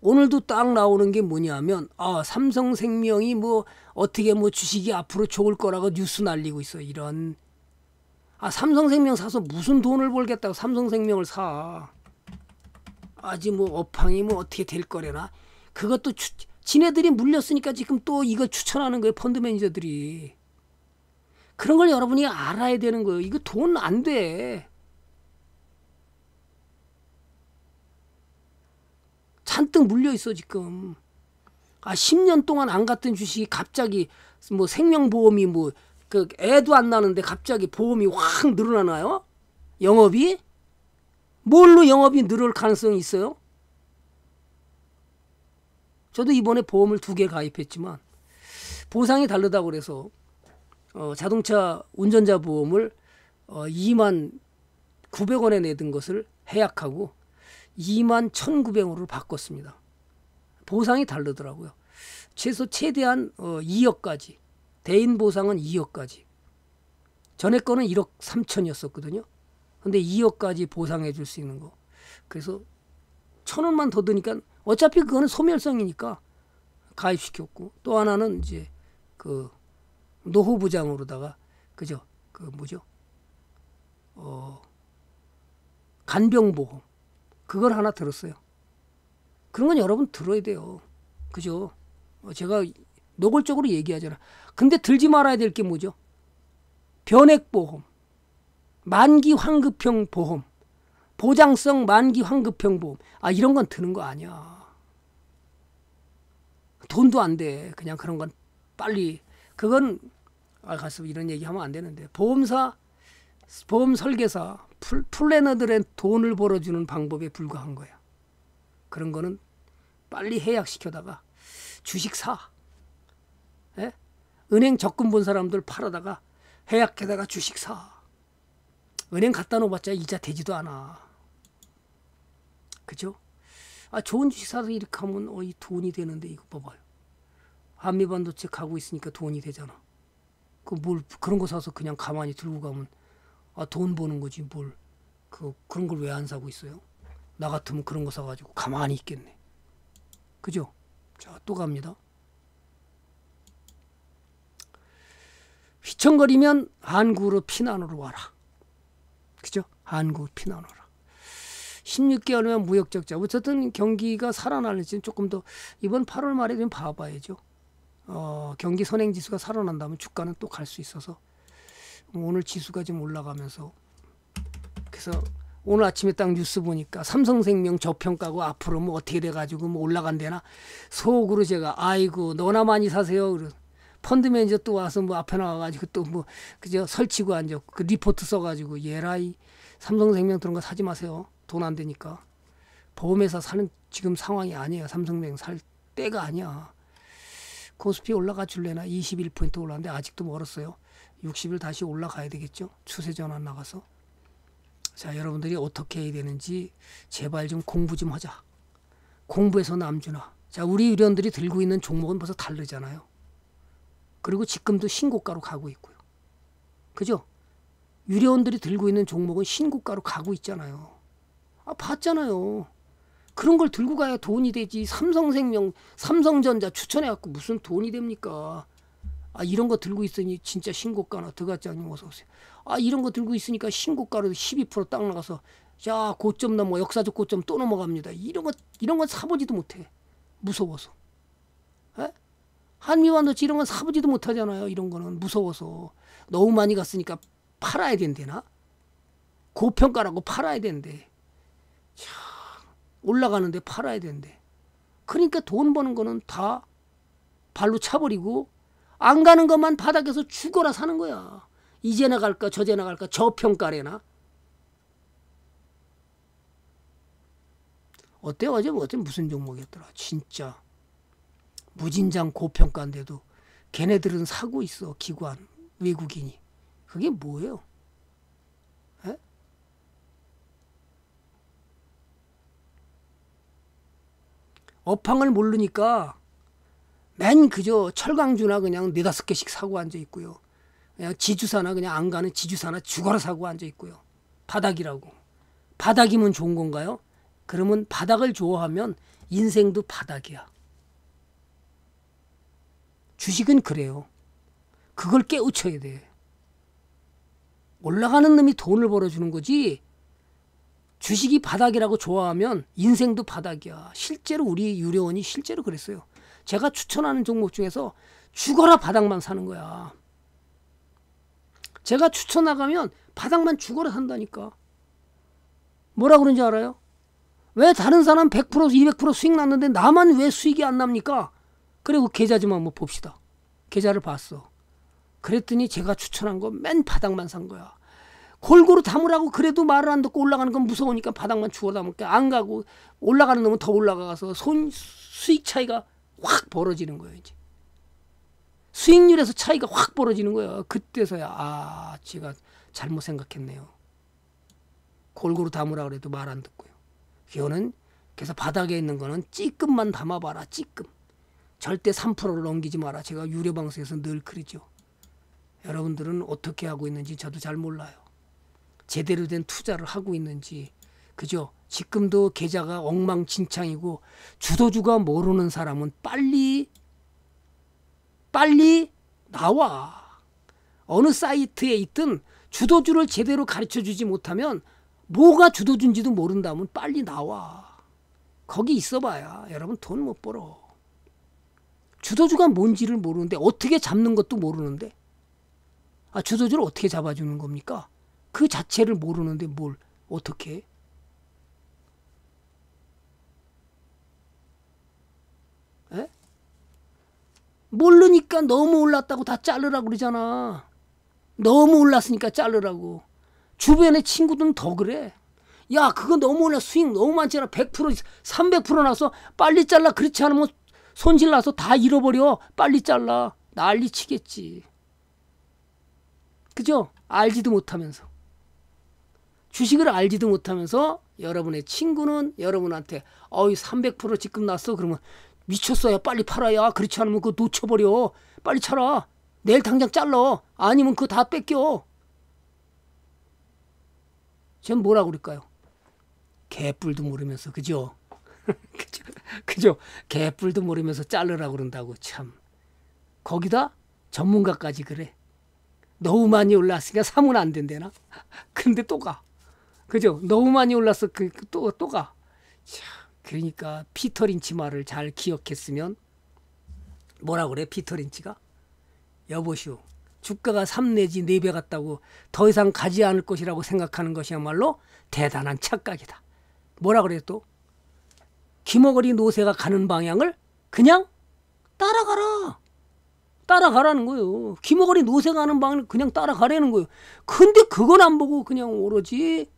오늘도 딱 나오는 게 뭐냐면 아 삼성생명이 뭐 어떻게 뭐 주식이 앞으로 좋을 거라고 뉴스 날리고 있어 이런 아 삼성생명 사서 무슨 돈을 벌겠다고 삼성생명을 사? 아직 뭐 업황이 뭐 어떻게 될 거래나? 그것도 추, 지네들이 물렸으니까 지금 또 이걸 추천하는 거예요 펀드 매니저들이. 그런 걸 여러분이 알아야 되는 거예요. 이거 돈 안 돼. 잔뜩 물려 있어 지금. 아 10년 동안 안 갔던 주식이 갑자기 뭐 생명보험이 뭐 그 애도 안 나는데 갑자기 보험이 확 늘어나나요? 영업이? 뭘로 영업이 늘을 가능성이 있어요? 저도 이번에 보험을 두 개 가입했지만 보상이 다르다고 그래서 어, 자동차 운전자 보험을 어, 2만 900원에 내던 것을 해약하고 2만 1,900원으로 바꿨습니다. 보상이 다르더라고요. 최소 최대한 어, 2억까지 대인 보상은 2억까지 전에 거는 1억 3천이었었거든요. 근데 2억까지 보상해 줄 수 있는 거. 그래서 천 원만 더 드니까 어차피 그거는 소멸성이니까 가입시켰고 또 하나는 이제 그 노후 부장으로다가 그죠 그 뭐죠 어 간병보험 그걸 하나 들었어요. 그런 건 여러분 들어야 돼요. 그죠? 어, 제가 노골적으로 얘기하잖아. 근데 들지 말아야 될 게 뭐죠? 변액보험, 만기 환급형 보험, 보장성 만기 환급형 보험. 아, 이런 건 드는 거 아니야. 돈도 안 돼. 그냥 그런 건 빨리. 그건, 아, 가서 이런 얘기 하면 안 되는데. 보험사, 보험 설계사, 풀, 플래너들의 돈을 벌어주는 방법에 불과한 거야. 그런 거는 빨리 해약시켜다가 주식 사. 예? 은행 적금 본 사람들 팔아다가 해약해다가 주식 사. 은행 갖다 놓아봤자 이자 되지도 않아. 그죠? 아 좋은 주식 사서 이렇게 하면 어이 돈이 되는데 이거 봐봐요. 한미반도체 가고 있으니까 돈이 되잖아. 그 뭘 그런 거 사서 그냥 가만히 들고 가면 아 돈 버는 거지 뭘 그 그런 걸 왜 안 사고 있어요? 나 같으면 그런 거 사가지고 가만히 있겠네. 그죠? 자 또 갑니다. 휘청거리면 한국으로 피난으로 와라. 그죠? 한국 피난으로. 16개월이면 무역적자. 어쨌든 경기가 살아날지 조금 더 이번 8월 말에 좀 봐봐야죠. 어, 경기 선행지수가 살아난다면 주가는 또 갈 수 있어서 오늘 지수가 좀 올라가면서 그래서 오늘 아침에 딱 뉴스 보니까 삼성생명 저평가고 앞으로 뭐 어떻게 돼가지고 뭐 올라간대나 속으로 제가 아이고 너나 많이 사세요. 그래 펀드 매니저 또 와서 뭐 앞에 나와가지고 또 뭐 그저 설치고 앉았고 그 리포트 써가지고 예라이 삼성생명 그런 거 사지 마세요. 돈 안 되니까 보험회사 사는 지금 상황이 아니에요. 삼성생명 살 때가 아니야. 코스피 올라가 줄래나 21포인트 올랐는데 아직도 멀었어요. 60일 다시 올라가야 되겠죠. 추세 전환 나가서. 자, 여러분들이 어떻게 해야 되는지 제발 좀 공부 좀 하자. 공부해서 남주나. 자, 우리 유련들이 들고 있는 종목은 벌써 다르잖아요. 그리고 지금도 신고가로 가고 있고요. 그죠? 유료원들이 들고 있는 종목은 신고가로 가고 있잖아요. 아, 봤잖아요. 그런 걸 들고 가야 돈이 되지. 삼성생명, 삼성전자 추천해갖고 무슨 돈이 됩니까? 아, 이런 거 들고 있으니 진짜 신고가나 드가짱님 어서 오세요. 아, 이런 거 들고 있으니까 신고가로 12%딱 나가서 자, 고점 넘어, 역사적 고점 또 넘어갑니다. 이런 거, 이런 건 사보지도 못해. 무서워서. 에? 한미반도체 이런 건 사보지도 못하잖아요. 이런 거는 무서워서. 너무 많이 갔으니까 팔아야 된대나? 고평가라고 팔아야 된대. 참. 올라가는데 팔아야 된대. 그러니까 돈 버는 거는 다 발로 차버리고 안 가는 것만 바닥에서 죽어라 사는 거야. 이제 나갈까 저제 나갈까 저평가래나. 어때 어제 어제 무슨 종목이었더라. 진짜 무진장 고평가인데도 걔네들은 사고 있어 기관 외국인이. 그게 뭐예요? 업황을 모르니까 맨 그저 철강주나 그냥 네다섯 개씩 사고 앉아 있고요. 그냥 지주사나 그냥 안 가는 지주사나 죽어라 사고 앉아 있고요. 바닥이라고. 바닥이면 좋은 건가요? 그러면 바닥을 좋아하면 인생도 바닥이야. 주식은 그래요. 그걸 깨우쳐야 돼. 올라가는 놈이 돈을 벌어주는 거지 주식이 바닥이라고 좋아하면 인생도 바닥이야. 실제로 우리 유료원이 실제로 그랬어요. 제가 추천하는 종목 중에서 죽어라 바닥만 사는 거야. 제가 추천 나가면 바닥만 죽어라 산다니까. 뭐라 그런지 알아요? 왜 다른 사람 100% 200% 수익 났는데 나만 왜 수익이 안 납니까? 그리고 계좌 좀 한번 봅시다. 계좌를 봤어. 그랬더니 제가 추천한 거 맨 바닥만 산 거야. 골고루 담으라고 그래도 말을 안 듣고 올라가는 건 무서우니까 바닥만 주워 담을게 안 가고 올라가는 놈은 더 올라가서 손 수익 차이가 확 벌어지는 거예요 이제 수익률에서 차이가 확 벌어지는 거예요 그때서야 아 제가 잘못 생각했네요 골고루 담으라 그래도 말 안 듣고요 이거는 그래서 바닥에 있는 거는 찌끔만 담아봐라 찌끔 절대 3%를 넘기지 마라 제가 유료 방송에서 늘 그러죠 여러분들은 어떻게 하고 있는지 저도 잘 몰라요 제대로 된 투자를 하고 있는지 그죠? 지금도 계좌가 엉망진창이고 주도주가 모르는 사람은 빨리 빨리 나와. 어느 사이트에 있든 주도주를 제대로 가르쳐 주지 못하면 뭐가 주도주인지도 모른다면 빨리 나와. 거기 있어봐야 여러분 돈 못 벌어. 주도주가 뭔지를 모르는데 어떻게 잡는 것도 모르는데 아 주도주를 어떻게 잡아주는 겁니까? 그 자체를 모르는데 뭘 어떻게 에? 모르니까 너무 올랐다고 다 자르라고 그러잖아. 너무 올랐으니까 자르라고. 주변의 친구들은 더 그래. 야, 그거 너무 올라 수익 너무 많잖아. 100% 300% 나서 빨리 잘라. 그렇지 않으면 손실 나서 다 잃어버려. 빨리 잘라. 난리 치겠지. 그죠? 알지도 못하면서. 주식을 알지도 못하면서 여러분의 친구는 여러분한테 어이 300% 지금 났어 그러면 미쳤어야 빨리 팔아야 그렇지 않으면 그거 놓쳐버려 빨리 차라 내일 당장 잘라 아니면 그거 다 뺏겨 전 뭐라 그럴까요 개뿔도 모르면서 그죠 그죠 그죠 개뿔도 모르면서 자르라 그런다고 참 거기다 전문가까지 그래 너무 많이 올랐으니까 사면 안 된대나 근데 또 가 그죠? 너무 많이 올랐어. 그, 그 또, 또 가. 자, 그러니까 피터 린치 말을 잘 기억했으면 뭐라 그래? 피터 린치가? 여보시오. 주가가 3 내지 4배 같다고 더 이상 가지 않을 것이라고 생각하는 것이야말로 대단한 착각이다. 뭐라 그래 또? 김어거리 노새가 가는 방향을 그냥 따라가라. 따라가라는 거예요. 김어거리 노새가 가는 방향을 그냥 따라가라는 거예요. 근데 그건 안 보고 그냥 오로지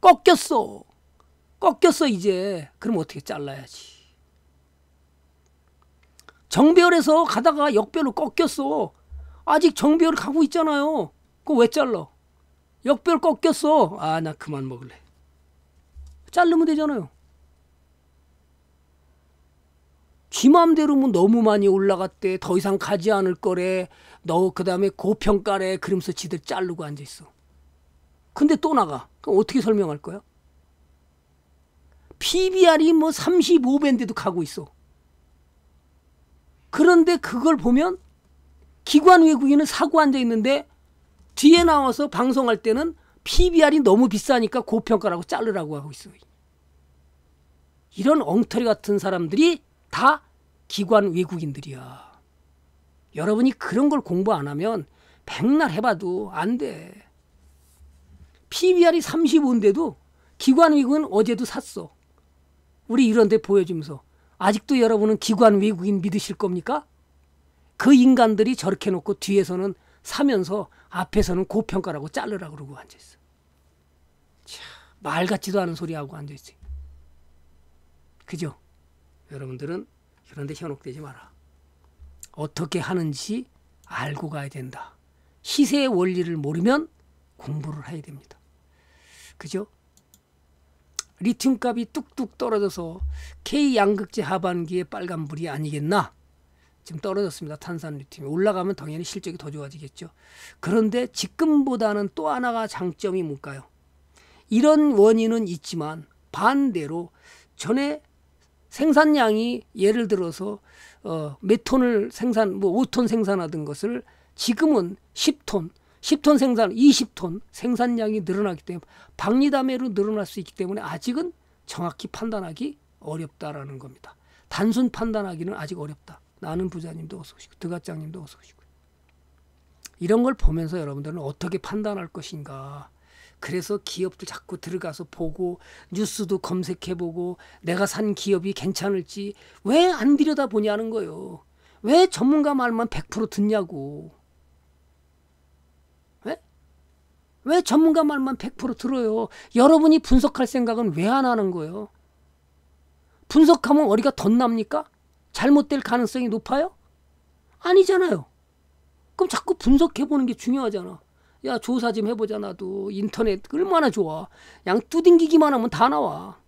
꺾였어. 꺾였어 이제. 그럼 어떻게 잘라야지. 정배열에서 가다가 역배로 꺾였어. 아직 정배열 가고 있잖아요. 그거 왜 잘라? 역배열 꺾였어. 아 나 그만 먹을래. 자르면 되잖아요. 지 맘대로 뭐 너무 많이 올라갔대. 더 이상 가지 않을 거래. 너 그다음에 고평가래. 그러면서 지들 자르고 앉아 있어. 근데 또 나가. 그럼 어떻게 설명할 거야? PBR이 뭐 35배인데도 가고 있어. 그런데 그걸 보면 기관 외국인은 사고 앉아 있는데 뒤에 나와서 방송할 때는 PBR이 너무 비싸니까 고평가라고 자르라고 하고 있어. 이런 엉터리 같은 사람들이 다 기관 외국인들이야. 여러분이 그런 걸 공부 안 하면 백날 해봐도 안 돼. PBR이 35인데도 기관 외국인 어제도 샀어. 우리 이런 데 보여주면서 아직도 여러분은 기관 외국인 믿으실 겁니까? 그 인간들이 저렇게 놓고 뒤에서는 사면서 앞에서는 고평가라고 자르라 그러고 앉아있어. 참, 말 같지도 않은 소리 하고 앉아있어요. 그죠? 여러분들은 그런 데 현혹되지 마라. 어떻게 하는지 알고 가야 된다. 시세의 원리를 모르면 공부를 해야 됩니다. 그죠? 리튬 값이 뚝뚝 떨어져서 K 양극재 하반기에 빨간불이 아니겠나? 지금 떨어졌습니다. 탄산 리튬이 올라가면 당연히 실적이 더 좋아지겠죠. 그런데 지금보다는 또 하나가 장점이 뭘까요? 이런 원인은 있지만 반대로 전에 생산량이 예를 들어서 어, 몇 톤을 생산 뭐 5톤 생산하던 것을 지금은 10톤 10톤 생산, 20톤 생산량이 늘어나기 때문에 박리담회로 늘어날 수 있기 때문에 아직은 정확히 판단하기 어렵다라는 겁니다. 단순 판단하기는 아직 어렵다. 나는 부자님도 어서 오시고 드가장님도 어서 오시고 이런 걸 보면서 여러분들은 어떻게 판단할 것인가 그래서 기업들 자꾸 들어가서 보고 뉴스도 검색해보고 내가 산 기업이 괜찮을지 왜 안 들여다보냐는 거예요. 왜 전문가 말만 100% 듣냐고. 왜 전문가 말만 100% 들어요? 여러분이 분석할 생각은 왜 안 하는 거예요? 분석하면 어리가 덧납니까? 잘못될 가능성이 높아요? 아니잖아요. 그럼 자꾸 분석해 보는 게 중요하잖아. 야 조사 좀 해보자 나도 인터넷 얼마나 좋아. 양 뚜딩기기만 하면 다 나와.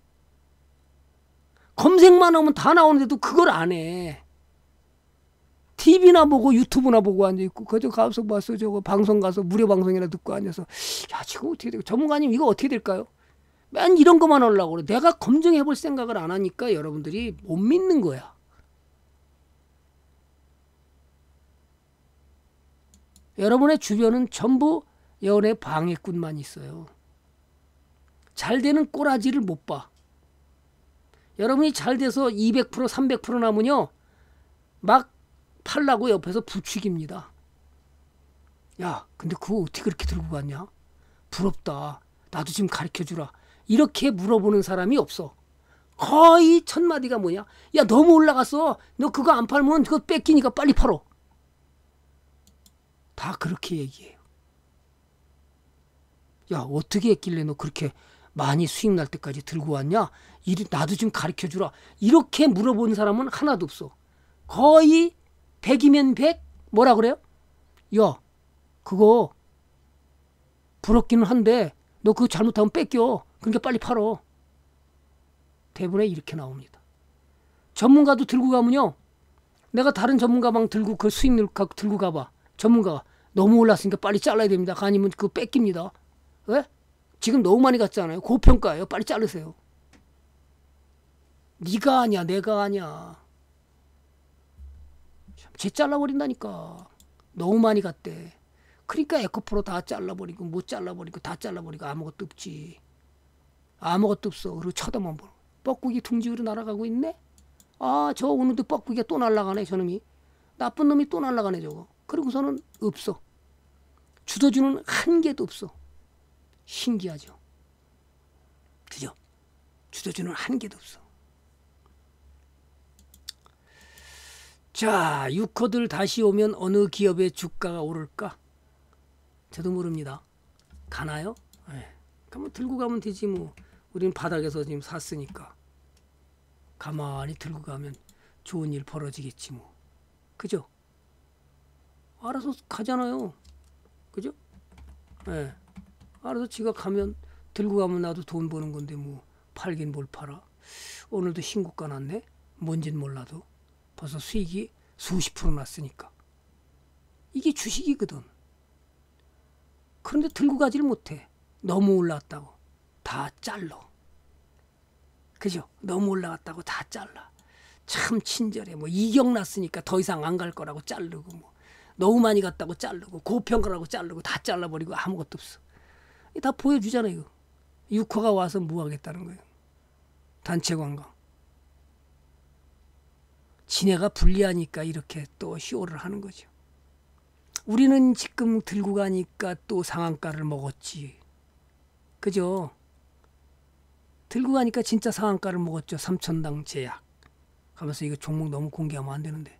검색만 하면 다 나오는데도 그걸 안 해. TV나 보고 유튜브나 보고 앉아 있고 그저 가서 봤어 저거 방송 가서 무료 방송이나 듣고 앉아서 야 지금 어떻게 되고 전문가님 이거 어떻게 될까요? 맨 이런 것만 하려고 그래. 내가 검증해 볼 생각을 안 하니까 여러분들이 못 믿는 거야. 여러분의 주변은 전부 연애 방해꾼만 있어요. 잘 되는 꼬라지를 못 봐. 여러분이 잘 돼서 200% 300% 남으면요. 막 팔라고 옆에서 부추깁니다. 야, 근데 그거 어떻게 그렇게 들고 갔냐? 부럽다. 나도 좀 가르쳐 주라. 이렇게 물어보는 사람이 없어. 거의 첫 마디가 뭐냐? 야, 너무 올라갔어. 너 그거 안 팔면 그거 뺏기니까 빨리 팔어. 다 그렇게 얘기해요. 야, 어떻게 했길래 너 그렇게 많이 수익 날 때까지 들고 왔냐? 이리 나도 좀 가르쳐 주라. 이렇게 물어본 사람은 하나도 없어. 거의 100이면 100, 뭐라 그래요? 야, 그거 부럽기는 한데 너 그거 잘못하면 뺏겨. 그러니까 빨리 팔어. 대부분에 이렇게 나옵니다. 전문가도 들고 가면요. 내가 다른 전문가방 들고 그 수익률 갖고 들고 가봐. 전문가가 너무 올랐으니까 빨리 잘라야 됩니다. 아니면 그거 뺏깁니다. 왜? 지금 너무 많이 갔잖아요. 고평가예요. 빨리 자르세요. 네가 아니야, 내가 아니야. 쟤 잘라버린다니까. 너무 많이 갔대. 그러니까 에코프로 다 잘라버리고 못 잘라버리고 다 잘라버리고 아무것도 없지. 아무것도 없어. 그리고 쳐다만 보고. 뻐꾸기 둥지 위로 날아가고 있네? 아, 저 오늘도 뻐꾸기가 또 날아가네, 저놈이. 나쁜 놈이 또 날아가네, 저거. 그리고서는 없어. 주도주는 한 개도 없어. 신기하죠. 그죠? 주도주는 한 개도 없어. 자, 유커들 다시 오면 어느 기업의 주가가 오를까? 저도 모릅니다. 가나요? 네. 그러면 들고 가면 되지 뭐. 우리는 바닥에서 지금 샀으니까. 가만히 들고 가면 좋은 일 벌어지겠지 뭐. 그죠? 알아서 가잖아요. 그죠? 예. 네. 알아서 지가 가면 들고 가면 나도 돈 버는 건데 뭐 팔긴 뭘 팔아. 오늘도 신고가 났네. 뭔진 몰라도 벌써 수익이 수십 프로 났으니까. 이게 주식이거든. 그런데 들고 가지를 못해. 너무 올라왔다고. 다 잘라. 그죠? 너무 올라갔다고 다 잘라. 참 친절해. 뭐 이격 났으니까 더 이상 안 갈 거라고 자르고 뭐 너무 많이 갔다고 자르고 고평가라고 자르고 다 잘라버리고 아무것도 없어. 다 보여주잖아요. 육화가 와서 뭐 하겠다는 거예요. 단체 관광. 지네가 불리하니까 이렇게 또 쇼를 하는 거죠. 우리는 지금 들고 가니까 또 상한가를 먹었지. 그죠? 들고 가니까 진짜 상한가를 먹었죠. 삼천당 제약. 가면서 이거 종목 너무 공개하면 안 되는데.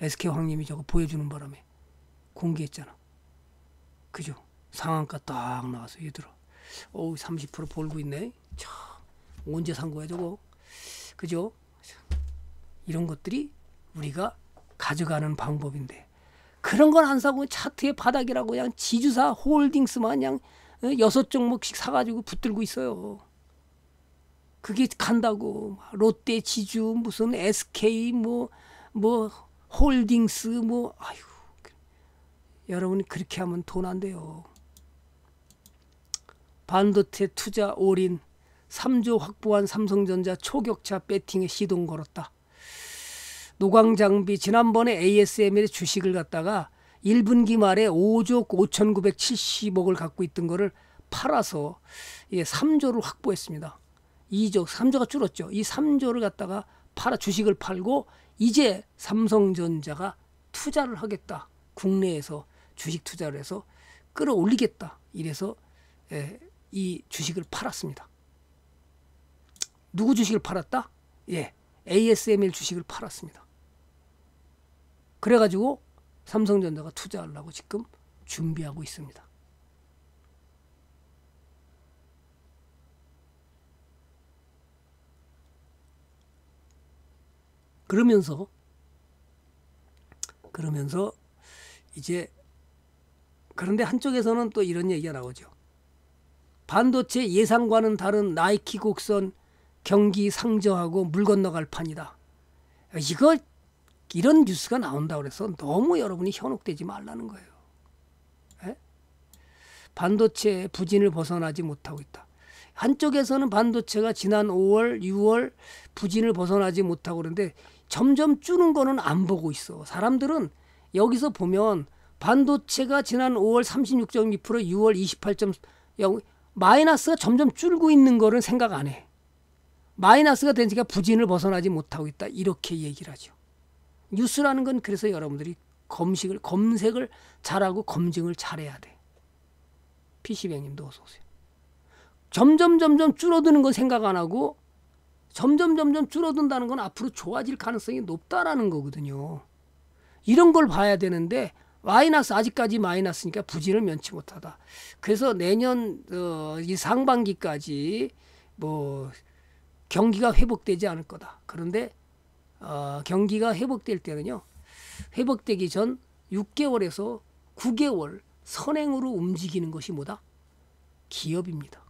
SK 황님이 저거 보여주는 바람에 공개했잖아. 그죠? 상한가 딱 나와서 얘들아. 어우 30% 벌고 있네. 참 언제 산 거야 저거? 그죠? 이런 것들이 우리가 가져가는 방법인데 그런 걸 안 사고 차트의 바닥이라고 그냥 지주사 홀딩스만 그냥 어, 여섯 종목씩 사가지고 붙들고 있어요. 그게 간다고 롯데 지주 무슨 SK 뭐뭐 뭐 홀딩스 뭐 아유 여러분이 그렇게 하면 돈 안 돼요. 반도체 투자 올인 3조 확보한 삼성전자 초격차 배팅에 시동 걸었다. 노광장비 지난번에 ASML 주식을 갖다가 1분기 말에 5조 5,970억을 갖고 있던 거를 팔아서 예, 3조를 확보했습니다. 2조, 3조가 줄었죠. 이 3조를 갖다가 팔아 주식을 팔고 이제 삼성전자가 투자를 하겠다. 국내에서 주식 투자를 해서 끌어올리겠다. 이래서 예, 이 주식을 팔았습니다. 누구 주식을 팔았다? 예, ASML 주식을 팔았습니다. 그래가지고 삼성전자가 투자하려고 지금 준비하고 있습니다. 그러면서 그러면서 이제 그런데 한쪽에서는 또 이런 얘기가 나오죠. 반도체 예상과는 다른 나이키 곡선 경기 상저하고 물 건너갈 판이다. 이거 이런 뉴스가 나온다 그래서 너무 여러분이 현혹되지 말라는 거예요. 에? 반도체 부진을 벗어나지 못하고 있다. 한쪽에서는 반도체가 지난 5월, 6월 부진을 벗어나지 못하고 그러는데 점점 줄는 거는 안 보고 있어. 사람들은 여기서 보면 반도체가 지난 5월 36.2%, 6월 28.0 마이너스가 점점 줄고 있는 거를 생각 안 해. 마이너스가 되니까 부진을 벗어나지 못하고 있다. 이렇게 얘기를 하죠. 뉴스라는 건 그래서 여러분들이 검식을 검색을 잘하고 검증을 잘해야 돼. PC뱅님도 어서 오세요. 점점 점점 줄어드는 건 생각 안 하고 점점 점점 줄어든다는 건 앞으로 좋아질 가능성이 높다라는 거거든요. 이런 걸 봐야 되는데 마이너스 아직까지 마이너스니까 부진을 면치 못하다. 그래서 내년 어, 이 상반기까지 뭐 경기가 회복되지 않을 거다. 그런데 어, 경기가 회복될 때는요. 회복되기 전 6개월에서 9개월 선행으로 움직이는 것이 뭐다? 기업입니다.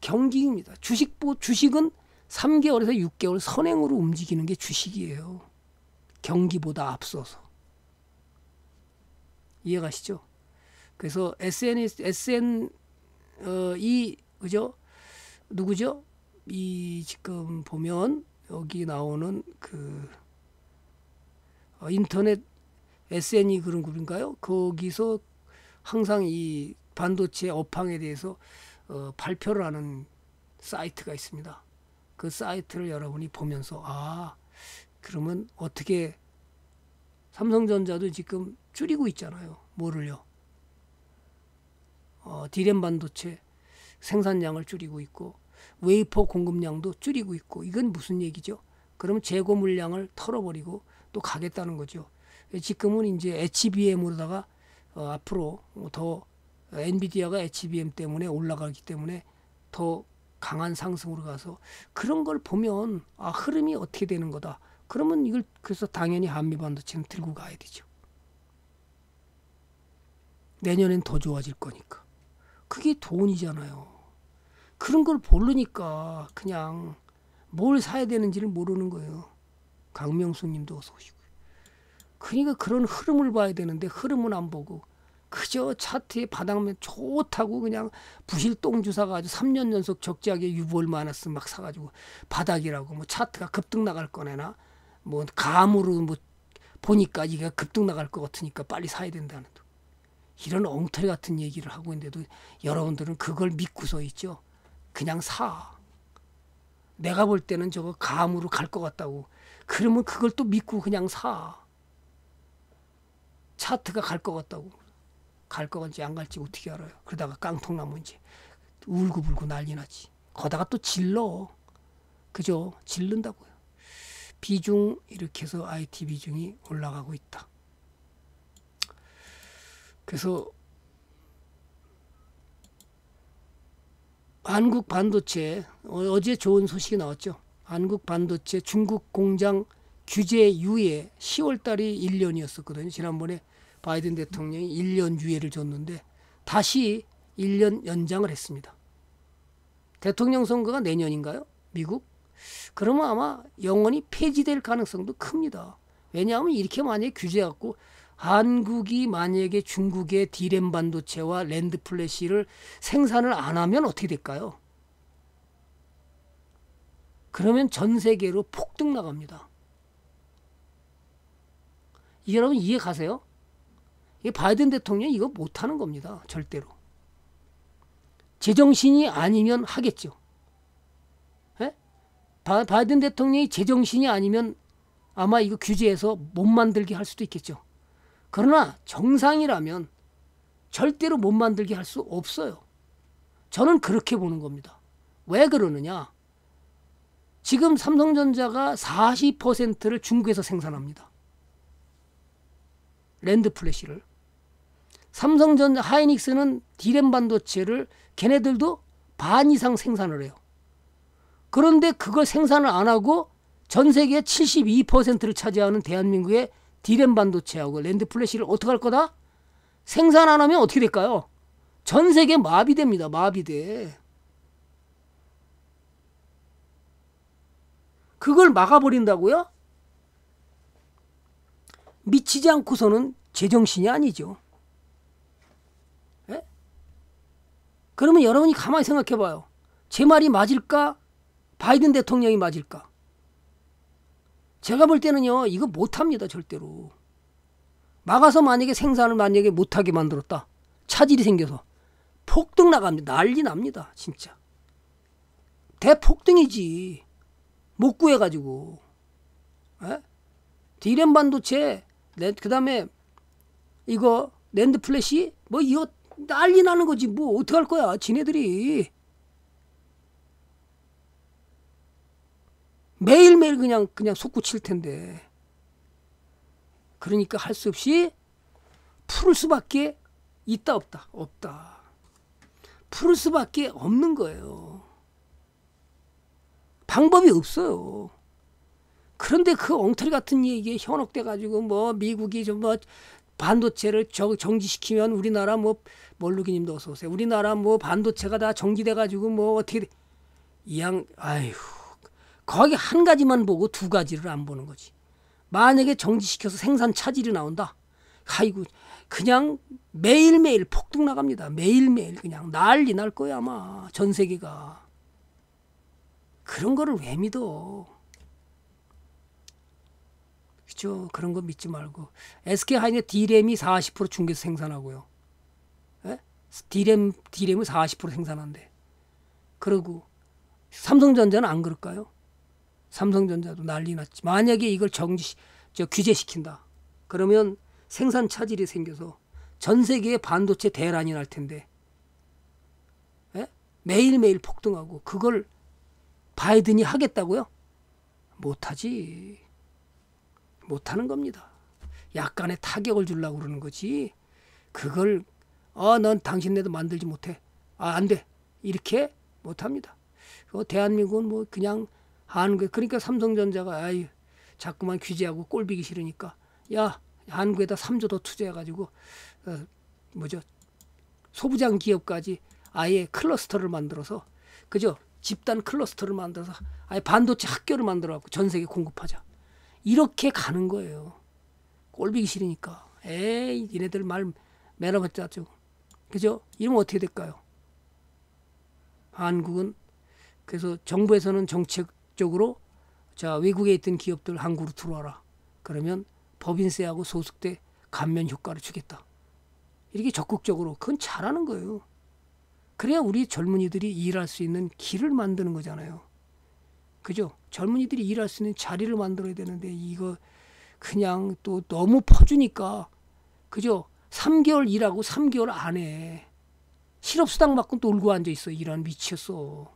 경기입니다. 주식 주식은 3개월에서 6개월 선행으로 움직이는 게 주식이에요. 경기보다 앞서서. 이해가시죠? 그래서 SNS, SN, 어, 이, 그죠? 누구죠? 이 지금 보면 여기 나오는 그 어, 인터넷 SN이 그런 그룹인가요? 거기서 항상 이 반도체 업황에 대해서 어, 발표를 하는 사이트가 있습니다. 그 사이트를 여러분이 보면서 아 그러면 어떻게 삼성전자도 지금 줄이고 있잖아요. 뭐를요? 어, 디램 반도체 생산량을 줄이고 있고 웨이퍼 공급량도 줄이고 있고 이건 무슨 얘기죠? 그럼 재고 물량을 털어버리고 또 가겠다는 거죠. 지금은 이제 HBM으로다가 어, 앞으로 더 엔비디아가 HBM 때문에 올라가기 때문에 더 강한 상승으로 가서 그런 걸 보면 아 흐름이 어떻게 되는 거다. 그러면 이걸 그래서 당연히 한미 반도체는 들고 가야 되죠. 내년엔 더 좋아질 거니까. 그게 돈이잖아요. 그런 걸 모르니까 그냥 뭘 사야 되는지를 모르는 거예요. 강명수 님도 어서 오시고. 그러니까 그런 흐름을 봐야 되는데 흐름은 안 보고 그저 차트에 바닥면 좋다고 그냥 부실 똥주 사가지고 3년 연속 적지하게 유보를 많았으면 막 사가지고 바닥이라고 뭐 차트가 급등 나갈 거네나 뭐 감으로 뭐 보니까 이게 급등 나갈 것 같으니까 빨리 사야 된다는 이런 엉터리 같은 얘기를 하고 있는데도 여러분들은 그걸 믿고서 있죠. 그냥 사. 내가 볼 때는 저거 감으로 갈 것 같다고. 그러면 그걸 또 믿고 그냥 사. 차트가 갈 것 같다고. 갈것 같지 안 갈지 어떻게 알아요. 그러다가 깡통 나면 이제 울고불고 난리 나지. 거다가 또 질러. 그죠? 질른다고요. 비중 이렇게 해서 IT 비중이 올라가고 있다. 그래서 한국 반도체 어, 어제 좋은 소식이 나왔죠. 한국 반도체 중국 공장 규제 유예 10월 달이 1년이었었거든요. 지난번에 바이든 대통령이 1년 유예를 줬는데 다시 1년 연장을 했습니다. 대통령 선거가 내년인가요? 미국? 그러면 아마 영원히 폐지될 가능성도 큽니다. 왜냐하면 이렇게 만약에 규제해갖고 한국이 만약에 중국의 디램 반도체와 랜드 플래시를 생산을 안 하면 어떻게 될까요? 그러면 전 세계로 폭등 나갑니다. 여러분 이해 가세요? 이 바이든 대통령이 이거 못하는 겁니다. 절대로. 제정신이 아니면 하겠죠. 에? 바, 바이든 대통령이 제정신이 아니면 아마 이거 규제해서 못 만들게 할 수도 있겠죠. 그러나 정상이라면 절대로 못 만들게 할 수 없어요. 저는 그렇게 보는 겁니다. 왜 그러느냐? 지금 삼성전자가 40%를 중국에서 생산합니다. 낸드 플래시를. 삼성전자 하이닉스는 디램 반도체를 걔네들도 반 이상 생산을 해요. 그런데 그걸 생산을 안 하고 전 세계 72%를 차지하는 대한민국의 디램 반도체하고 낸드 플래시를 어떻게 할 거다? 생산 안 하면 어떻게 될까요? 전 세계 마비됩니다. 마비돼. 그걸 막아버린다고요? 미치지 않고서는 제정신이 아니죠. 에? 예? 그러면 여러분이 가만히 생각해 봐요. 제 말이 맞을까? 바이든 대통령이 맞을까? 제가 볼 때는요 이거 못합니다 절대로 막아서 만약에 생산을 만약에 못하게 만들었다 차질이 생겨서 폭등 나갑니다 난리 납니다 진짜 대폭등이지 못 구해가지고 에? 디램 반도체 그 다음에 이거 낸드 플래시 뭐 이거 난리 나는 거지. 뭐 어떡할 거야 지네들이. 매일매일 그냥 그냥 솟구칠 텐데. 그러니까 할 수 없이 풀을 수밖에 있다 없다. 없다. 풀을 수밖에 없는 거예요. 방법이 없어요. 그런데 그 엉터리 같은 얘기에 현혹돼 가지고 뭐 미국이 좀뭐 반도체를 정지시키면 우리나라 뭐 멀루기님도 어서 오세요. 우리나라 뭐 반도체가 다 정지돼 가지고 뭐 어떻게 이양 아휴 거기 한 가지만 보고 두 가지를 안 보는 거지. 만약에 정지시켜서 생산 차질이 나온다. 아이고 그냥 매일매일 폭등 나갑니다. 매일매일 그냥 난리 날 거야 아마 전 세계가. 그런 거를 왜 믿어? 그죠? 그런 거 믿지 말고 SK 하이닉 D램이 40% 중국에서 생산하고요. 에? D램 D램을 40% 생산한대. 그리고 삼성전자는 안 그럴까요? 삼성전자도 난리 났지. 만약에 이걸 정지 저 규제시킨다. 그러면 생산 차질이 생겨서 전 세계의 반도체 대란이 날 텐데 에? 매일매일 폭등하고 그걸 바이든이 하겠다고요? 못하지. 못하는 겁니다. 약간의 타격을 주려고 그러는 거지. 그걸 어, 넌 당신네도 만들지 못해. 아, 안 돼. 이렇게 못합니다. 어, 대한민국은 뭐 그냥 거. 그러니까 삼성전자가 아유, 자꾸만 규제하고 꼴비기 싫으니까 야 한국에다 3조 더 투자해가지고 어, 뭐죠 소부장 기업까지 아예 클러스터를 만들어서 그죠 집단 클러스터를 만들어서 아예 반도체 학교를 만들어갖고 전 세계 공급하자 이렇게 가는 거예요 꼴비기 싫으니까 에이 얘네들 말 매너봤자 죠 그죠 이러면 어떻게 될까요 한국은 그래서 정부에서는 정책적으로 자 외국에 있던 기업들 한국으로 들어와라 그러면 법인세하고 소득세 감면 효과를 주겠다. 이렇게 적극적으로 그건 잘하는 거예요. 그래야 우리 젊은이들이 일할 수 있는 길을 만드는 거잖아요. 그죠? 젊은이들이 일할 수 있는 자리를 만들어야 되는데 이거 그냥 또 너무 퍼주니까 그죠? 3개월 일하고 3개월 안에 실업수당 받고 놀고 앉아 있어. 이런 미쳤어.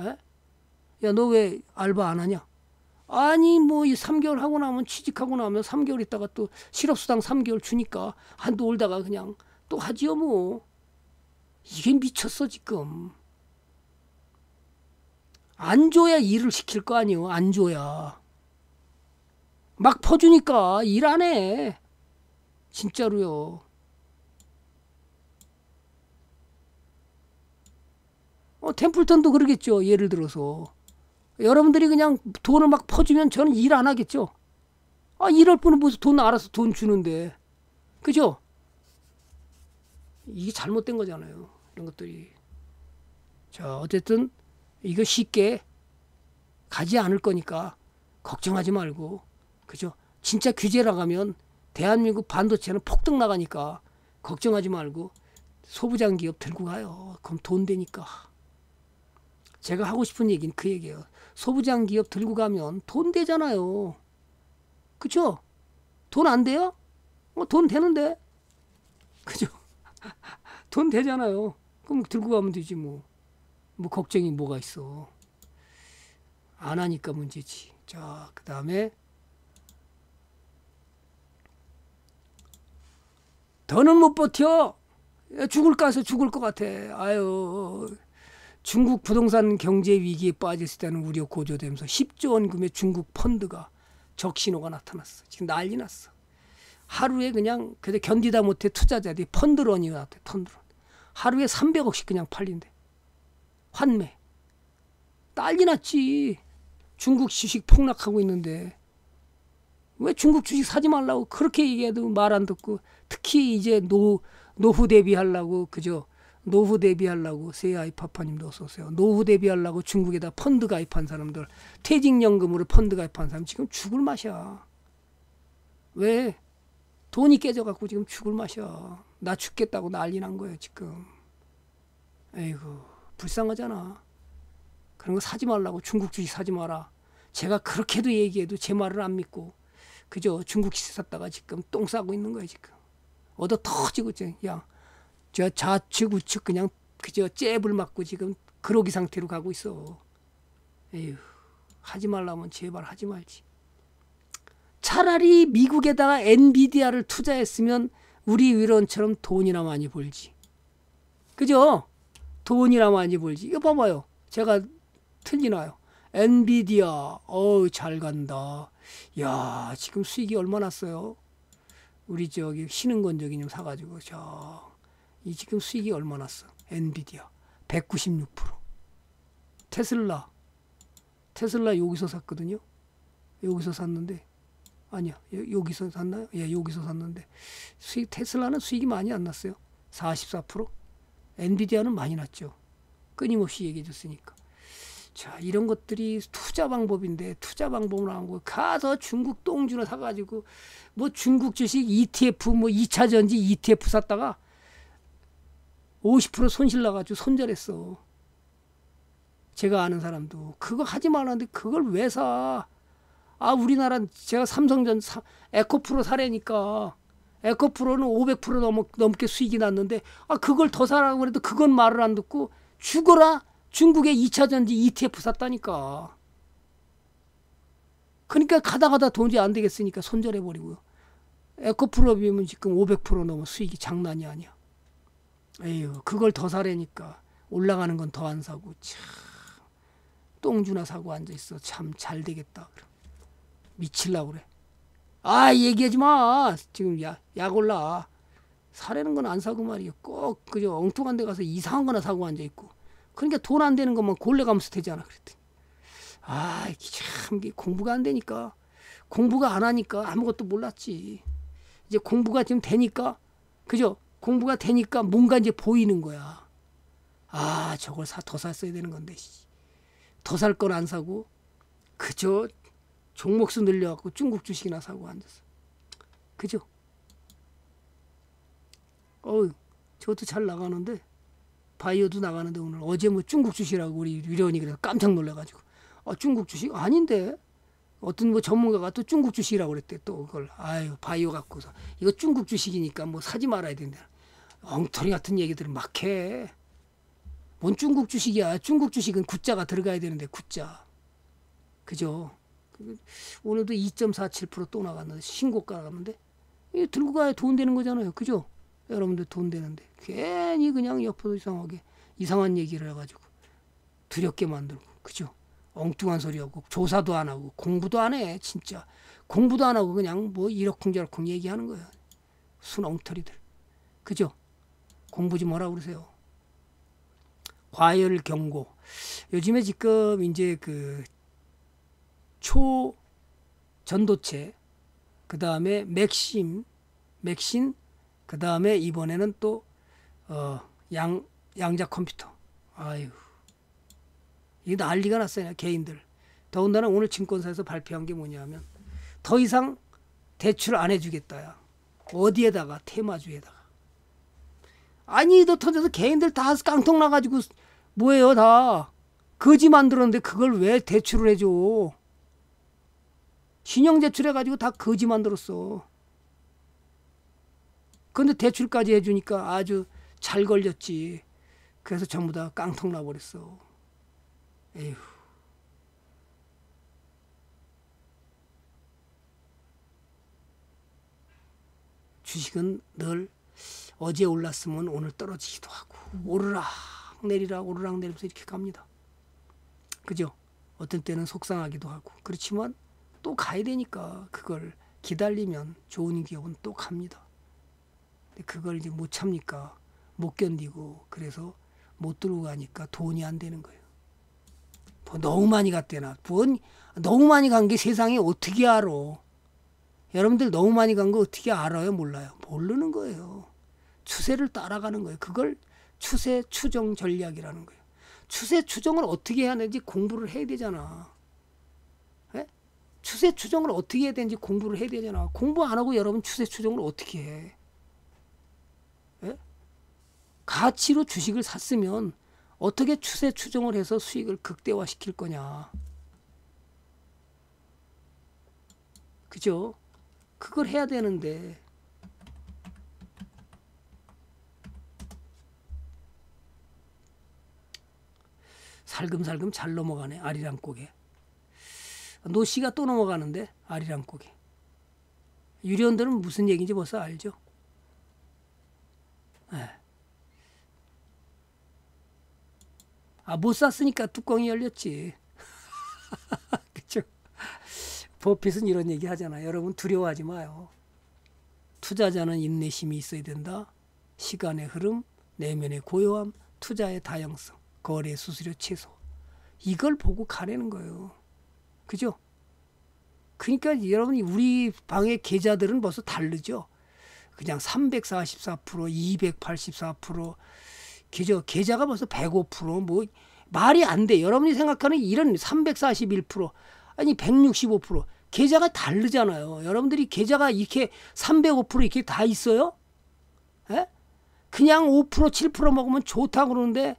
에? 야, 너 왜 알바 안 하냐? 아니 뭐 이 3개월 하고 나면 취직하고 나면 3개월 있다가 또 실업수당 3개월 주니까 한 놀다가 그냥 또 하지요 뭐 이게 미쳤어 지금 안 줘야 일을 시킬 거 아니요 안 줘야 막 퍼주니까 일 안 해 진짜로요 어 템플턴도 그러겠죠 예를 들어서 여러분들이 그냥 돈을 막 퍼주면 저는 일 안 하겠죠. 아, 일할 분은 무슨 돈 알아서 돈 주는데. 그죠? 이게 잘못된 거잖아요. 이런 것들이. 자, 어쨌든 이거 쉽게 가지 않을 거니까 걱정하지 말고. 그죠? 진짜 규제 나가면 대한민국 반도체는 폭등 나가니까 걱정하지 말고 소부장 기업 들고 가요. 그럼 돈 되니까. 제가 하고 싶은 얘기는 그 얘기예요. 소부장 기업 들고 가면 돈 되잖아요. 그쵸? 돈 안 돼요? 어, 돈 되는데. 그죠? 돈 되잖아요. 그럼 들고 가면 되지 뭐. 뭐 걱정이 뭐가 있어. 안 하니까 문제지. 자, 그 다음에 더는 못 버텨. 죽을 까서 죽을 것 같아. 아유. 중국 부동산 경제 위기에 빠졌을 때는 우려 고조되면서 10조 원금의 중국 펀드가 적신호가 나타났어. 지금 난리 났어. 하루에 그냥 그래 견디다 못해 투자자들이 펀드런이 나왔대. 펀드런. 하루에 300억씩 그냥 팔린대. 환매. 난리 났지. 중국 주식 폭락하고 있는데 왜 중국 주식 사지 말라고 그렇게 얘기해도 말 안 듣고 특히 이제 노 노후 대비하려고 그저 노후 대비하려고 세아이 파파님도 어서 오세요. 노후 대비하려고 중국에다 펀드 가입한 사람들, 퇴직연금으로 펀드 가입한 사람 지금 죽을 맛이야. 왜? 돈이 깨져갖고 지금 죽을 맛이야. 나 죽겠다고 난리 난 거예요 지금. 에이구 불쌍하잖아. 그런 거 사지 말라고 중국 주식 사지 마라. 제가 그렇게도 얘기해도 제 말을 안 믿고 그저 중국 주식 샀다가 지금 똥 싸고 있는 거예요 지금. 얻어 터지고 그냥 저 좌측 우측 그냥 그저 잽을 맞고 지금 그러기 상태로 가고 있어. 에휴 하지 말라면 제발 하지 말지. 차라리 미국에다가 엔비디아를 투자했으면 우리 위원처럼 돈이나 많이 벌지. 그죠? 돈이나 많이 벌지. 이거 봐봐요. 제가 틀리나요? 엔비디아 어우 잘 간다. 야 지금 수익이 얼마 났어요? 우리 저기 건저기 좀 사가지고 저 이 지금 수익이 얼마 났어? 엔비디아 196% 테슬라 테슬라 여기서 샀거든요. 여기서 샀는데 아니야 여기서 샀나요? 예 여기서 샀는데 수익 테슬라는 수익이 많이 안 났어요. 44% 엔비디아는 많이 났죠. 끊임없이 얘기해 줬으니까. 자, 이런 것들이 투자 방법인데 투자 방법을 하고 가서 중국 똥주나 사 가지고 뭐 중국 주식 ETF 뭐 2차 전지 ETF 샀다가 50% 손실 나 가지고 손절했어. 제가 아는 사람도 그거 하지 말았는데 그걸 왜 사? 아 우리나라 제가 삼성전 사, 에코프로 사래니까 에코프로는 500% 넘, 넘게 수익이 났는데 아 그걸 더 사라고 그래도 그건 말을 안 듣고 죽어라 중국의 2차 전지 ETF 샀다니까. 그러니까 가다 가다 돈이 안 되겠으니까 손절해 버리고요. 에코프로 비면 지금 500% 넘어 수익이 장난이 아니야. 에휴, 그걸 더 사래니까 올라가는 건 더 안 사고 참 똥주나 사고 앉아 있어. 참 잘 되겠다. 미칠라 그래. 아 얘기하지 마. 지금 야, 약 올라. 사려는 건 안 사고 말이야. 꼭 그저 엉뚱한 데 가서 이상한 거나 사고 앉아 있고. 그러니까 돈 안 되는 것만 골래가면서 되잖아. 그랬더니. 아, 참 공부가 안 되니까 공부가 안 하니까 아무것도 몰랐지. 이제 공부가 지금 되니까 그죠? 공부가 되니까 뭔가 이제 보이는 거야. 아, 저걸 사 더 샀어야 되는 건데. 더 살 건 안 사고 그저 종목수 늘려갖고 중국 주식이나 사고 앉았어. 그죠? 어우, 저것도 잘 나가는데 바이오도 나가는데 오늘 어제 뭐 중국 주식이라고 우리 유련이 그래서 깜짝 놀래가지고. 아 중국 주식? 아닌데. 어떤 뭐 전문가가 또 중국 주식이라고 그랬대 또 그걸. 아유 바이오 갖고서. 이거 중국 주식이니까 뭐 사지 말아야 된다. 엉터리 같은 얘기들을 막 해. 뭔 중국 주식이야? 중국 주식은 구자가 들어가야 되는데 구자. 그죠 오늘도 2.47%또 나갔는데 신고가 나갔는데 이 들고 가야 돈 되는 거잖아요. 그죠? 여러분들 돈 되는데. 괜히 그냥 옆으로 이상하게 이상한 얘기를 해가지고 두렵게 만들고. 그죠? 엉뚱한 소리하고 조사도 안 하고 공부도 안 해 진짜. 공부도 안 하고 그냥 뭐 이러쿵저러쿵 얘기하는 거예요 순 엉터리들. 그죠? 공부 좀 하라 그러세요. 과열 경고. 요즘에 지금 이제 그 초 전도체 그 다음에 맥심 맥신 그 다음에 이번에는 또 어, 양, 양자 컴퓨터. 아유. 이게 난리가 났어요, 개인들. 더군다나 오늘 증권사에서 발표한 게 뭐냐면 더 이상 대출 안 해주겠다야. 어디에다가 테마주에다가. 아니 너 터져서 개인들 다 깡통 나가지고 뭐예요 다 거지 만들었는데 그걸 왜 대출을 해줘? 신용 대출해가지고 다 거지 만들었어. 근데 대출까지 해주니까 아주 잘 걸렸지. 그래서 전부 다 깡통 나버렸어. 에휴. 주식은 늘 어제 올랐으면 오늘 떨어지기도 하고 오르락 내리락 오르락 내리면서 이렇게 갑니다. 그죠? 어떤 때는 속상하기도 하고 그렇지만 또 가야 되니까 그걸 기다리면 좋은 기업은 또 갑니다. 그걸 이제 못 참니까 못 견디고 그래서 못 들고 가니까 돈이 안 되는 거예요. 뭐 너무 많이 갔대나. 돈 너무 많이 간 게 세상에 어떻게 알아? 여러분들 너무 많이 간 거 어떻게 알아요? 몰라요. 모르는 거예요. 추세를 따라가는 거예요. 그걸 추세 추정 전략이라는 거예요. 추세 추정을 어떻게 해야 되는지 공부를 해야 되잖아. 에? 추세 추정을 어떻게 해야 되는지 공부를 해야 되잖아. 공부 안 하고 여러분 추세 추정을 어떻게 해? 가치로 주식을 샀으면 어떻게 추세 추정을 해서 수익을 극대화시킬 거냐. 그죠? 그걸 해야 되는데 살금살금 잘 넘어가네 아리랑 고개 노씨가 또 넘어가는데 아리랑 고개 유리원들은 무슨 얘기인지 벌써 알죠? 네. 아, 못 샀으니까 뚜껑이 열렸지. 그렇죠? 버핏은 이런 얘기 하잖아요. 여러분 두려워하지 마요. 투자자는 인내심이 있어야 된다. 시간의 흐름, 내면의 고요함, 투자의 다양성, 거래 수수료 최소. 이걸 보고 가려는 거예요. 그죠? 그러니까 여러분이 우리 방의 계좌들은 벌써 다르죠. 그냥 344%, 284%, 계좌, 계좌가 벌써 105%, 뭐, 말이 안 돼. 여러분이 생각하는 이런 341%, 아니 165%, 계좌가 다르잖아요. 여러분들이 계좌가 이렇게 305% 이렇게 다 있어요? 에? 그냥 5% 7% 먹으면 좋다 그러는데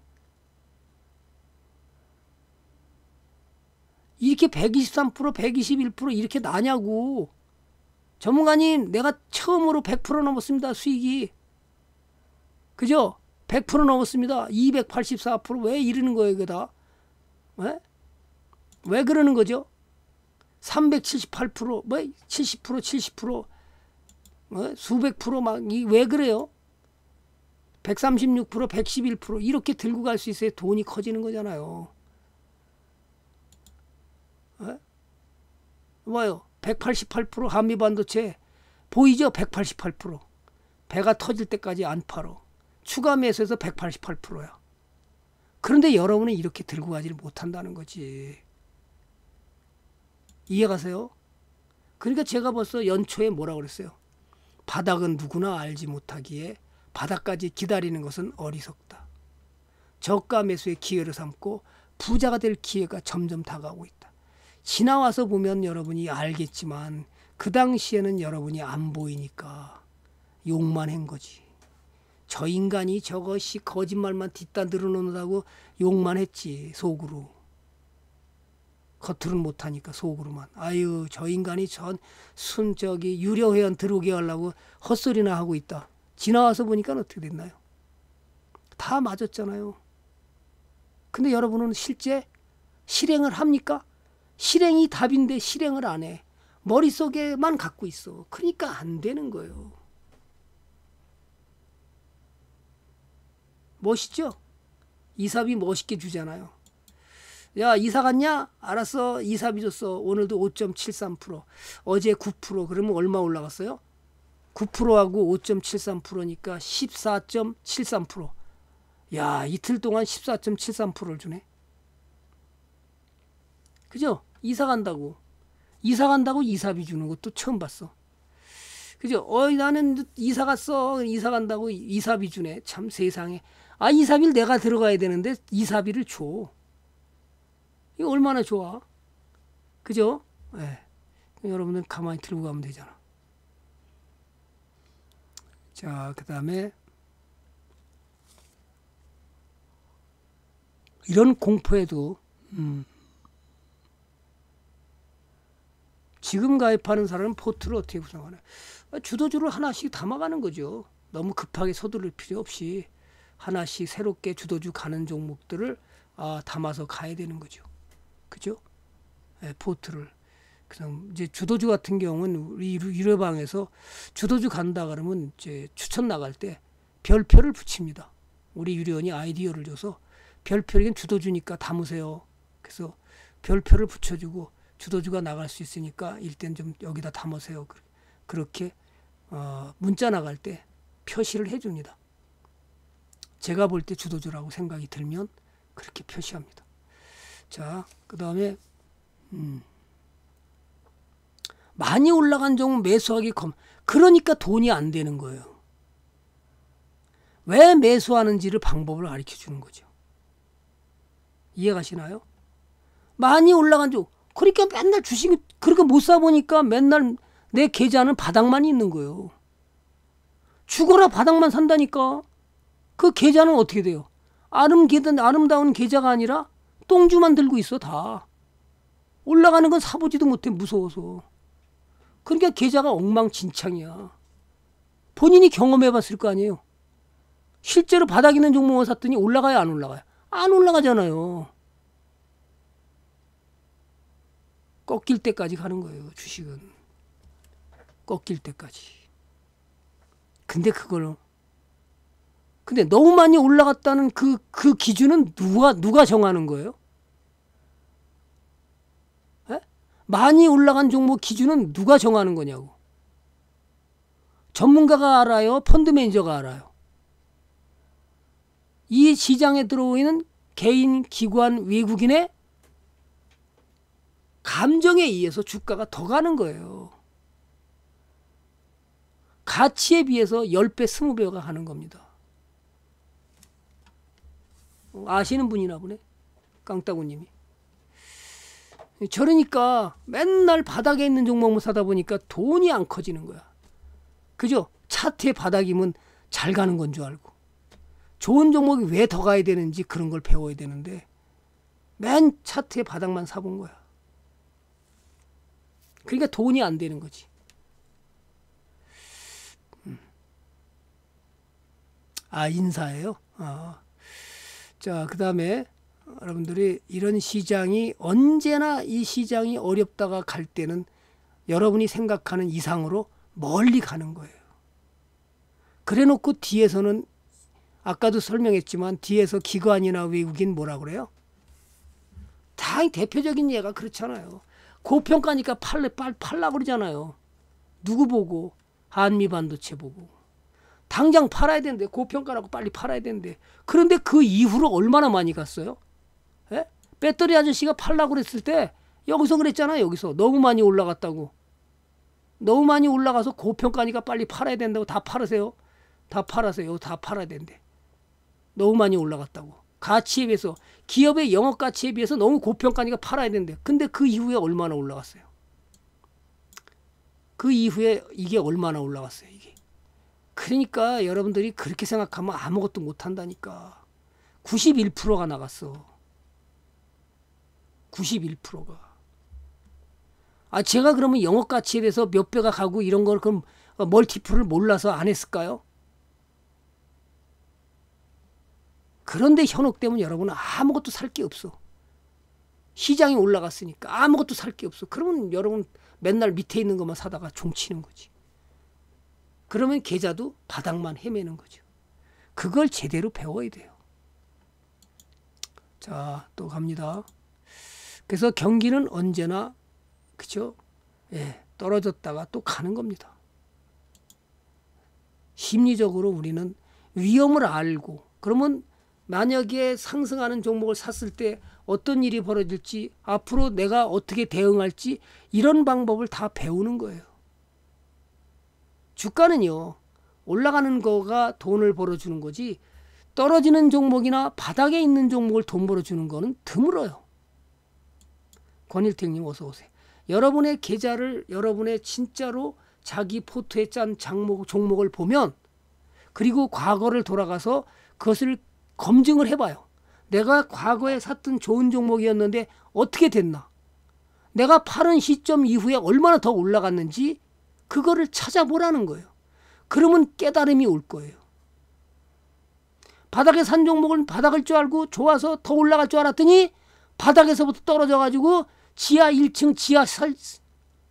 이렇게 123% 121% 이렇게 나냐고 전문가님 내가 처음으로 100% 넘었습니다 수익이 그죠? 100% 넘었습니다 284%왜 이러는 거예요 이거 다 왜? 왜 그러는 거죠? 378%, 뭐 70%, 70%, 어? 수백 프로 막왜 그래요? 136%, 111% 이렇게 들고 갈 수 있어야 돈이 커지는 거잖아요. 어? 뭐요? 188% 한미 반도체 보이죠? 188%. 배가 터질 때까지 안 팔어. 추가 매수해서 188%야. 그런데 여러분은 이렇게 들고 가지를 못한다는 거지. 이해가세요? 그러니까 제가 벌써 연초에 뭐라 그랬어요? 바닥은 누구나 알지 못하기에 바닥까지 기다리는 것은 어리석다. 저가 매수의 기회를 삼고 부자가 될 기회가 점점 다가오고 있다. 지나와서 보면 여러분이 알겠지만 그 당시에는 여러분이 안 보이니까 욕만 한 거지. 저 인간이 저것이 거짓말만 뒷다 늘어놓는다고 욕만 했지 속으로. 겉으로는 못하니까 속으로만. 아유 저 인간이 전순 저기 유료회원 들어오게 하려고 헛소리나 하고 있다. 지나와서 보니까 어떻게 됐나요? 다 맞았잖아요. 근데 여러분은 실제 실행을 합니까 실행이 답인데 실행을 안 해. 머릿속에만 갖고 있어. 그러니까 안 되는 거예요. 멋있죠? 이삽이 멋있게 주잖아요. 야 이사 갔냐? 알았어. 이사비 줬어. 오늘도 5.73% 어제 9% 그러면 얼마 올라갔어요? 9%하고 5.73%니까 14.73%야 이틀 동안 14.73%를 주네 그죠? 이사 간다고 이사 간다고 이사비 주는 것도 처음 봤어 그죠? 어이 나는 이사 갔어 이사 간다고 이사비 주네 참 세상에 아 이사비를 내가 들어가야 되는데 이사비를 줘 이거 얼마나 좋아. 그죠? 네. 여러분들 가만히 들고 가면 되잖아. 자, 그 다음에 이런 공포에도 음, 지금 가입하는 사람은 포트를 어떻게 구성하나? 주도주를 하나씩 담아가는 거죠. 너무 급하게 서두를 필요 없이 하나씩 새롭게 주도주 가는 종목들을 아, 담아서 가야 되는 거죠. 그죠? 예, 포트를. 그냥 이제 주도주 같은 경우는 우리 유료방에서 주도주 간다 그러면 이제 추천 나갈 때 별표를 붙입니다. 우리 유료원이 아이디어를 줘서 별표는 주도주니까 담으세요. 그래서 별표를 붙여주고 주도주가 나갈 수 있으니까 일단 좀 여기다 담으세요. 그렇게 어, 문자 나갈 때 표시를 해줍니다. 제가 볼 때 주도주라고 생각이 들면 그렇게 표시합니다. 자, 그 다음에, 음. 많이 올라간 종은 매수하기 검. 그러니까 돈이 안 되는 거예요. 왜 매수하는지를 방법을 가르쳐 주는 거죠. 이해가시나요? 많이 올라간 종. 그러니까 맨날 주식, 그러니까 못 사보니까 맨날 내 계좌는 바닥만 있는 거예요. 죽어라 바닥만 산다니까. 그 계좌는 어떻게 돼요? 아름 아름다운 계좌가 아니라 똥주만 들고 있어 다. 올라가는 건 사보지도 못해 무서워서. 그러니까 계좌가 엉망진창이야. 본인이 경험해 봤을 거 아니에요. 실제로 바닥 있는 종목을 샀더니 올라가요 안 올라가요? 안 올라가잖아요. 꺾일 때까지 가는 거예요 주식은. 꺾일 때까지. 근데 그걸 근데 너무 많이 올라갔다는 그, 그 기준은 누가, 누가 정하는 거예요? 많이 올라간 종목 기준은 누가 정하는 거냐고. 전문가가 알아요? 펀드 매니저가 알아요? 이 시장에 들어오는 개인, 기관, 외국인의 감정에 의해서 주가가 더 가는 거예요. 가치에 비해서 10배, 20배가 가는 겁니다. 아시는 분이나 보네. 깡따구님이. 저러니까 맨날 바닥에 있는 종목만 사다 보니까 돈이 안 커지는 거야. 그죠? 차트의 바닥이면 잘 가는 건 줄 알고. 좋은 종목이 왜 더 가야 되는지 그런 걸 배워야 되는데 맨 차트의 바닥만 사본 거야. 그러니까 돈이 안 되는 거지. 음. 아 인사예요. 아. 자 그 다음에 여러분들이 이런 시장이 언제나 이 시장이 어렵다가 갈 때는 여러분이 생각하는 이상으로 멀리 가는 거예요. 그래 놓고 뒤에서는 아까도 설명했지만 뒤에서 기관이나 외국인 뭐라 그래요? 다 대표적인 예가 그렇잖아요. 고평가니까 팔래 빨 팔라 그러잖아요. 누구 보고 한미 반도체 보고 당장 팔아야 되는데 고평가라고 빨리 팔아야 되는데 그런데 그 이후로 얼마나 많이 갔어요? 예? 배터리 아저씨가 팔라고 그랬을 때 여기서 그랬잖아요. 여기서 너무 많이 올라갔다고. 너무 많이 올라가서 고평가니까 빨리 팔아야 된다고 다 팔으세요. 다 팔아세요. 다 팔아야 된대. 너무 많이 올라갔다고. 가치에 비해서 기업의 영업 가치에 비해서 너무 고평가니까 팔아야 된대. 근데 그 이후에 얼마나 올라갔어요? 그 이후에 이게 얼마나 올라갔어요, 이게. 그러니까 여러분들이 그렇게 생각하면 아무것도 못 한다니까. 91%가 나갔어. 91%가. 아, 제가 그러면 영업 가치에 대해서 몇 배가 가고 이런 걸 그럼 멀티플을 몰라서 안 했을까요? 그런데 현혹 때문에 여러분은 아무것도 살 게 없어. 시장이 올라갔으니까 아무것도 살 게 없어. 그러면 여러분 맨날 밑에 있는 것만 사다가 종치는 거지. 그러면 계좌도 바닥만 헤매는 거죠. 그걸 제대로 배워야 돼요. 자, 또 갑니다. 그래서 경기는 언제나 그죠? 예, 떨어졌다가 또 가는 겁니다. 심리적으로 우리는 위험을 알고 그러면 만약에 상승하는 종목을 샀을 때 어떤 일이 벌어질지 앞으로 내가 어떻게 대응할지 이런 방법을 다 배우는 거예요. 주가는요. 올라가는 거가 돈을 벌어주는 거지 떨어지는 종목이나 바닥에 있는 종목을 돈 벌어주는 거는 드물어요. 권일택님 어서 오세요. 여러분의 계좌를 여러분의 진짜로 자기 포트에 짠 장목 종목을 보면 그리고 과거를 돌아가서 그것을 검증을 해봐요. 내가 과거에 샀던 좋은 종목이었는데 어떻게 됐나? 내가 파는 시점 이후에 얼마나 더 올라갔는지 그거를 찾아보라는 거예요. 그러면 깨달음이 올 거예요. 바닥에 산 종목은 바닥을 줄 알고 좋아서 더 올라갈 줄 알았더니 바닥에서부터 떨어져 가지고 지하 1층, 지하 살,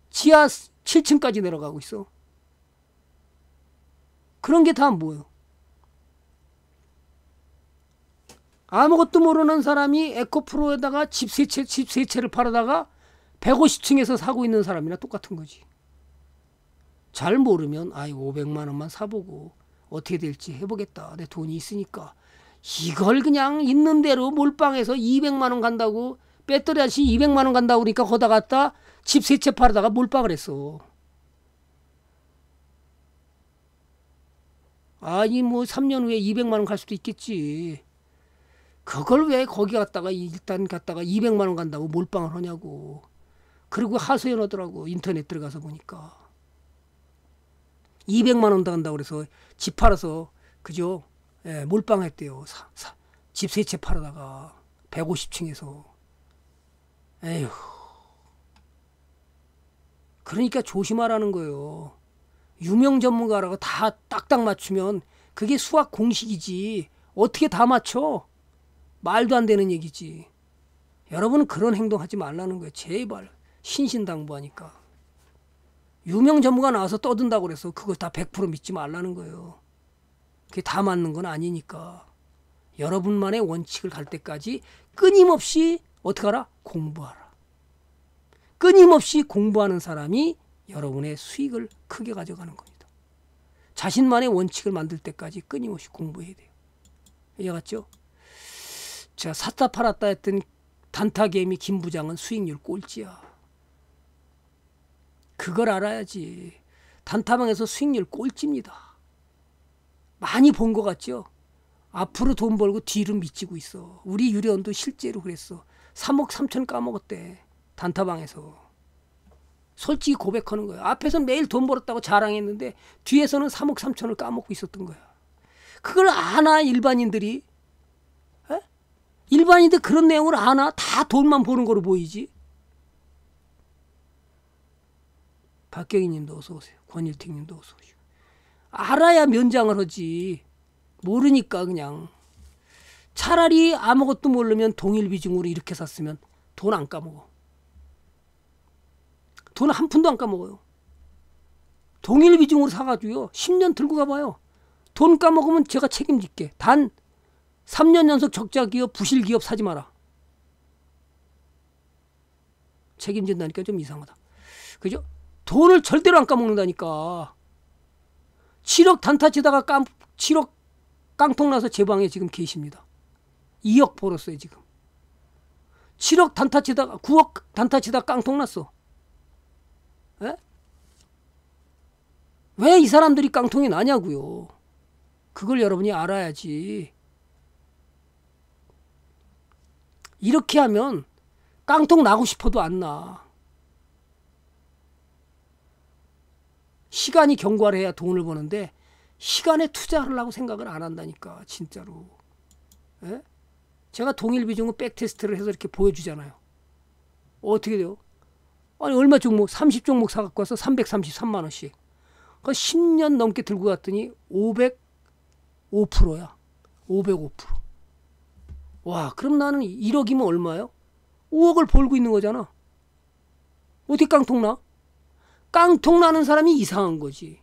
지하 7층까지 내려가고 있어. 그런 게 다 뭐예요? 아무것도 모르는 사람이 에코프로에다가 집 세 채, 집 세 채를 팔아다가 150층에서 사고 있는 사람이나 똑같은 거지. 잘 모르면 아이 500만 원만 사보고 어떻게 될지 해보겠다. 내 돈이 있으니까. 이걸 그냥 있는 대로 몰빵해서 200만 원 간다고 배터리 아저씨 200만 원 간다고 그러니까 거다 갔다 집 세 채 팔아다가 몰빵을 했어. 아니 뭐 3년 후에 200만 원 갈 수도 있겠지. 그걸 왜 거기 갔다가 일단 갔다가 200만 원 간다고 몰빵을 하냐고. 그리고 하소연 하더라고 인터넷 들어가서 보니까. 200만 원 당한다고 그래서 집 팔아서 그죠? 예, 몰빵했대요. 집세 채 팔아다가 150층에서. 에휴. 그러니까 조심하라는 거예요. 유명 전문가라고 다 딱딱 맞추면 그게 수학 공식이지. 어떻게 다 맞춰? 말도 안 되는 얘기지. 여러분은 그런 행동하지 말라는 거예요. 제발. 신신당부하니까. 유명 전문가 나와서 떠든다고 그래서 그거 다100% 믿지 말라는 거예요. 그게 다 맞는 건 아니니까. 여러분만의 원칙을 갈 때까지 끊임없이 어떻게 하라? 공부하라. 끊임없이 공부하는 사람이 여러분의 수익을 크게 가져가는 겁니다. 자신만의 원칙을 만들 때까지 끊임없이 공부해야 돼요. 이해 갔죠? 제가 샀다 팔았다 했던 단타게임이 김 부장은 수익률 꼴찌야. 그걸 알아야지. 단타방에서 수익률 꼴찌입니다. 많이 본 것 같죠? 앞으로 돈 벌고 뒤로 미치고 있어. 우리 유리원도 실제로 그랬어. 3억 3천 까먹었대. 단타방에서. 솔직히 고백하는 거야. 앞에서 매일 돈 벌었다고 자랑했는데 뒤에서는 3억 3천을 까먹고 있었던 거야. 그걸 아나 일반인들이? 에? 일반인들 그런 내용을 아나? 다 돈만 보는 거로 보이지? 박경희 님도 어서 오세요. 권일택 님도 어서 오시고. 알아야 면장을 하지. 모르니까 그냥. 차라리 아무것도 모르면 동일 비중으로 이렇게 샀으면 돈 안 까먹어. 돈 한 푼도 안 까먹어요. 동일 비중으로 사가지고요. 10년 들고 가봐요. 돈 까먹으면 제가 책임질게. 단 3년 연속 적자 기업, 부실 기업 사지 마라. 책임진다니까 좀 이상하다. 그죠? 돈을 절대로 안 까먹는다니까. 7억 단타 치다가 깜, 7억 깡통 나서 제 방에 지금 계십니다. 2억 벌었어요, 지금. 7억 단타 치다가, 9억 단타 치다가 깡통 났어. 왜 이 사람들이 깡통이 나냐고요. 그걸 여러분이 알아야지. 이렇게 하면 깡통 나고 싶어도 안 나. 시간이 경과를 해야 돈을 버는데 시간에 투자하려고 생각을 안 한다니까 진짜로. 에? 제가 동일 비중은 백테스트를 해서 이렇게 보여주잖아요. 어떻게 돼요? 아니 얼마 종목 30종목 사갖고 와서 333만 원씩. 그 10년 넘게 들고 갔더니 505%야. 505%. 와, 그럼 나는 1억이면 얼마요? 5억을 벌고 있는 거잖아. 어떻게 깡통 나? 깡통 나는 사람이 이상한 거지.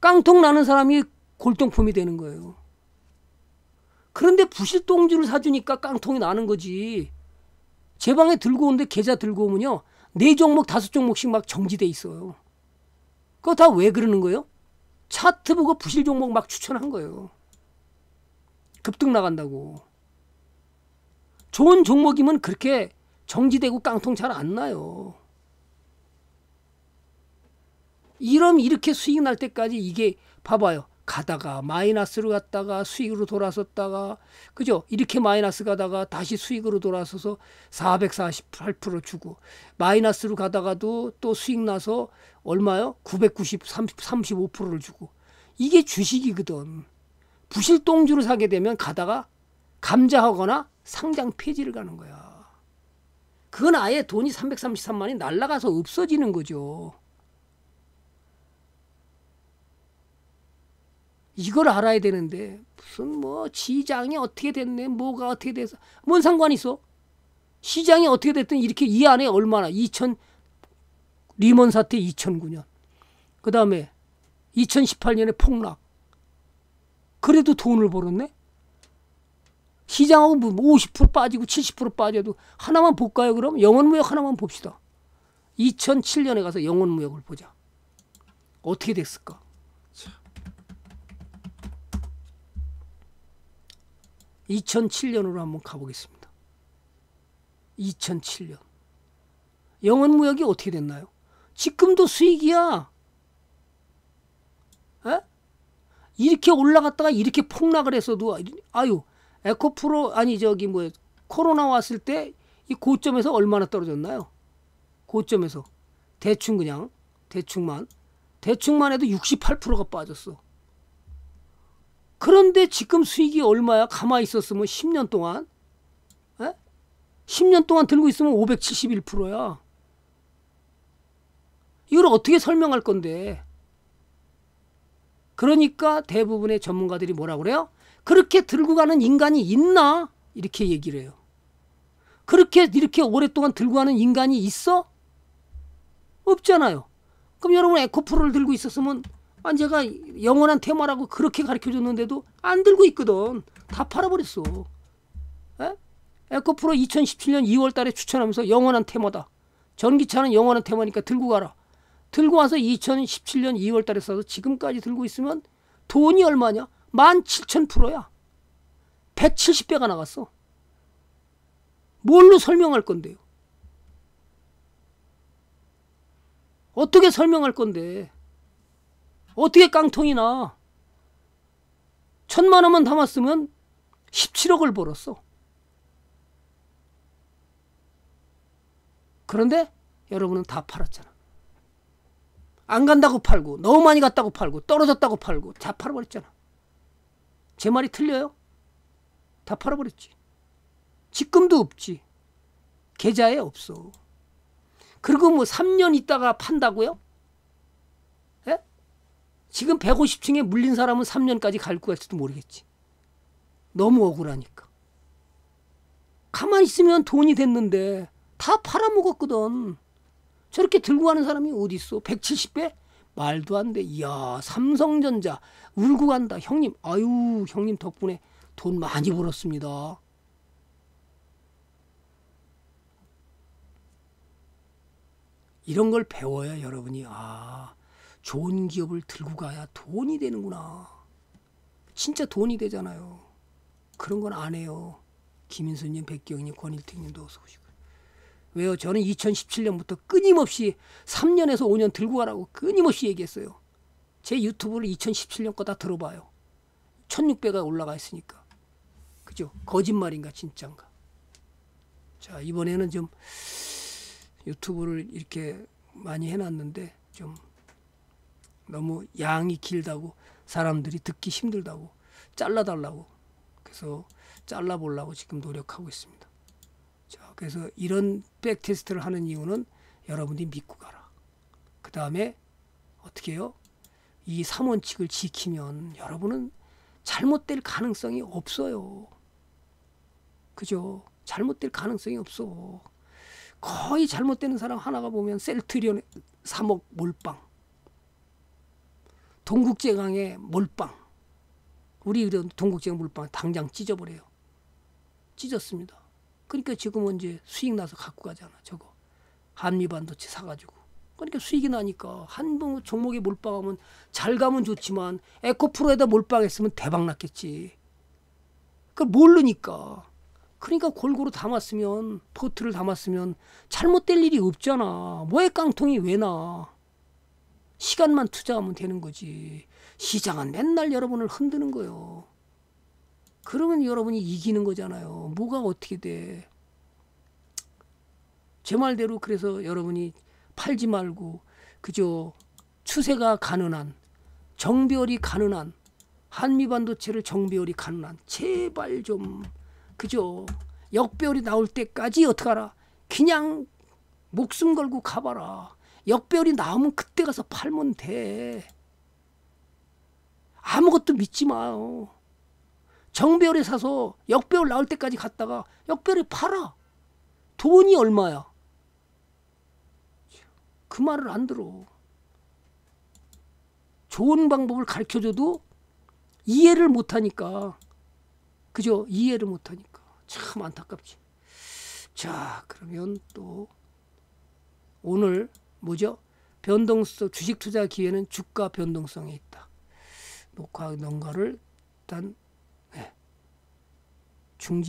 깡통 나는 사람이 골동품이 되는 거예요. 그런데 부실동주를 사주니까 깡통이 나는 거지. 제 방에 들고 오는데 계좌 들고 오면요. 네 종목, 다섯 종목씩 막 정지돼 있어요. 그거 다 왜 그러는 거예요? 차트 보고 부실 종목 막 추천한 거예요. 급등 나간다고. 좋은 종목이면 그렇게 정지되고 깡통 잘 안 나요. 이럼 이렇게 수익 날 때까지 이게 봐봐요. 가다가 마이너스로 갔다가 수익으로 돌아섰다가 그죠? 이렇게 마이너스 가다가 다시 수익으로 돌아서서 448% 주고 마이너스로 가다가도 또 수익 나서 얼마요? 990 30, 35%를 주고 이게 주식이거든. 부실동주로 사게 되면 가다가 감자하거나 상장 폐지를 가는 거야. 그건 아예 돈이 333만이 날라가서 없어지는 거죠. 이걸 알아야 되는데 무슨 뭐 시장이 어떻게 됐네 뭐가 어떻게 돼서 뭔 상관이 있어 시장이 어떻게 됐든 이렇게 이 안에 얼마나 2000 리먼 사태 2009년 그 다음에 2018년에 폭락 그래도 돈을 벌었네 시장하고 뭐 50% 뭐 빠지고 70% 빠져도 하나만 볼까요 그럼 영원무역 하나만 봅시다 2007년에 가서 영원무역을 보자 어떻게 됐을까 2007년으로 한번 가보겠습니다. 2007년. 영원무역이 어떻게 됐나요? 지금도 수익이야. 에? 이렇게 올라갔다가 이렇게 폭락을 했어도 아유 에코프로 아니 저기 뭐 코로나 왔을 때 이 고점에서 얼마나 떨어졌나요? 고점에서 대충 그냥 대충만 대충만 해도 68%가 빠졌어. 그런데 지금 수익이 얼마야? 가만히 있었으면 10년 동안 에? 10년 동안 들고 있으면 571%야. 이걸 어떻게 설명할 건데? 그러니까 대부분의 전문가들이 뭐라 그래요? 그렇게 들고 가는 인간이 있나? 이렇게 얘기를 해요. 그렇게 이렇게 오랫동안 들고 가는 인간이 있어? 없잖아요. 그럼 여러분 에코프로를 들고 있었으면 아, 제가 영원한 테마라고 그렇게 가르쳐 줬는데도 안 들고 있거든. 다 팔아버렸어. 에? 에코프로 2017년 2월 달에 추천하면서 영원한 테마다. 전기차는 영원한 테마니까 들고 가라. 들고 와서 2017년 2월 달에 써서 지금까지 들고 있으면 돈이 얼마냐? 17,000%야. 170배가 나갔어. 뭘로 설명할 건데요? 어떻게 설명할 건데? 어떻게 깡통이 나? 천만 원만 담았으면 17억을 벌었어. 그런데 여러분은 다 팔았잖아. 안 간다고 팔고 너무 많이 갔다고 팔고 떨어졌다고 팔고 다 팔아버렸잖아. 제 말이 틀려요? 다 팔아버렸지. 지금도 없지. 계좌에 없어. 그리고 뭐 3년 있다가 판다고요? 예? 지금 150층에 물린 사람은 3년까지 갈고 갈지도 모르겠지. 너무 억울하니까. 가만히 있으면 돈이 됐는데 다 팔아먹었거든. 저렇게 들고 가는 사람이 어디 있어? 170배? 말도 안 돼. 이야, 삼성전자 울고 간다. 형님, 아유, 형님 덕분에 돈 많이 벌었습니다. 이런 걸 배워야 여러분이 아, 좋은 기업을 들고 가야 돈이 되는구나. 진짜 돈이 되잖아요. 그런 건 안 해요. 김인수님, 백경님, 권일택님도 어서 오시고. 왜요? 저는 2017년부터 끊임없이 3년에서 5년 들고 가라고 끊임없이 얘기했어요. 제 유튜브를 2017년 거 다 들어봐요. 1600가 올라가 있으니까. 그죠? 거짓말인가 진짠가. 자, 이번에는 좀 유튜브를 이렇게 많이 해놨는데 좀 너무 양이 길다고 사람들이 듣기 힘들다고 잘라달라고 그래서 잘라보려고 지금 노력하고 있습니다. 자, 그래서 이런 백 테스트를 하는 이유는 여러분들이 믿고 가라. 그 다음에 어떻게 해요? 이 3원칙을 지키면 여러분은 잘못될 가능성이 없어요. 그죠? 잘못될 가능성이 없어. 거의 잘못되는 사람 하나가 보면 셀트리온 3억 몰빵. 동국제강의 몰빵. 우리 동국제강 몰빵 당장 찢어버려요. 찢었습니다. 그러니까 지금은 이제 수익 나서 갖고 가잖아. 저거 한미 반도체 사가지고. 그러니까 수익이 나니까 한 종목에 몰빵하면 잘 가면 좋지만 에코프로에다 몰빵했으면 대박 났겠지. 그걸 모르니까. 그러니까 골고루 담았으면 포트를 담았으면 잘못될 일이 없잖아. 뭐에 깡통이 왜 나? 시간만 투자하면 되는 거지. 시장은 맨날 여러분을 흔드는 거요. 그러면 여러분이 이기는 거잖아요. 뭐가 어떻게 돼? 제 말대로 그래서 여러분이 팔지 말고 그저 추세가 가능한 정비월이 가능한 한미 반도체를 정비월이 가능한 제발 좀 그저 역배열이 나올 때까지 어떡하라? 그냥 목숨 걸고 가봐라. 역배열이 나오면 그때 가서 팔면 돼. 아무것도 믿지 마요 정배열에 사서 역배열 나올 때까지 갔다가 역배열에 팔아 돈이 얼마야 그 말을 안 들어 좋은 방법을 가르쳐줘도 이해를 못하니까 그죠? 이해를 못하니까 참 안타깝지. 자 그러면 또 오늘 뭐죠? 변동성 주식 투자 기회는 주가 변동성에 있다. 녹화 농가를 일단 네. 중지.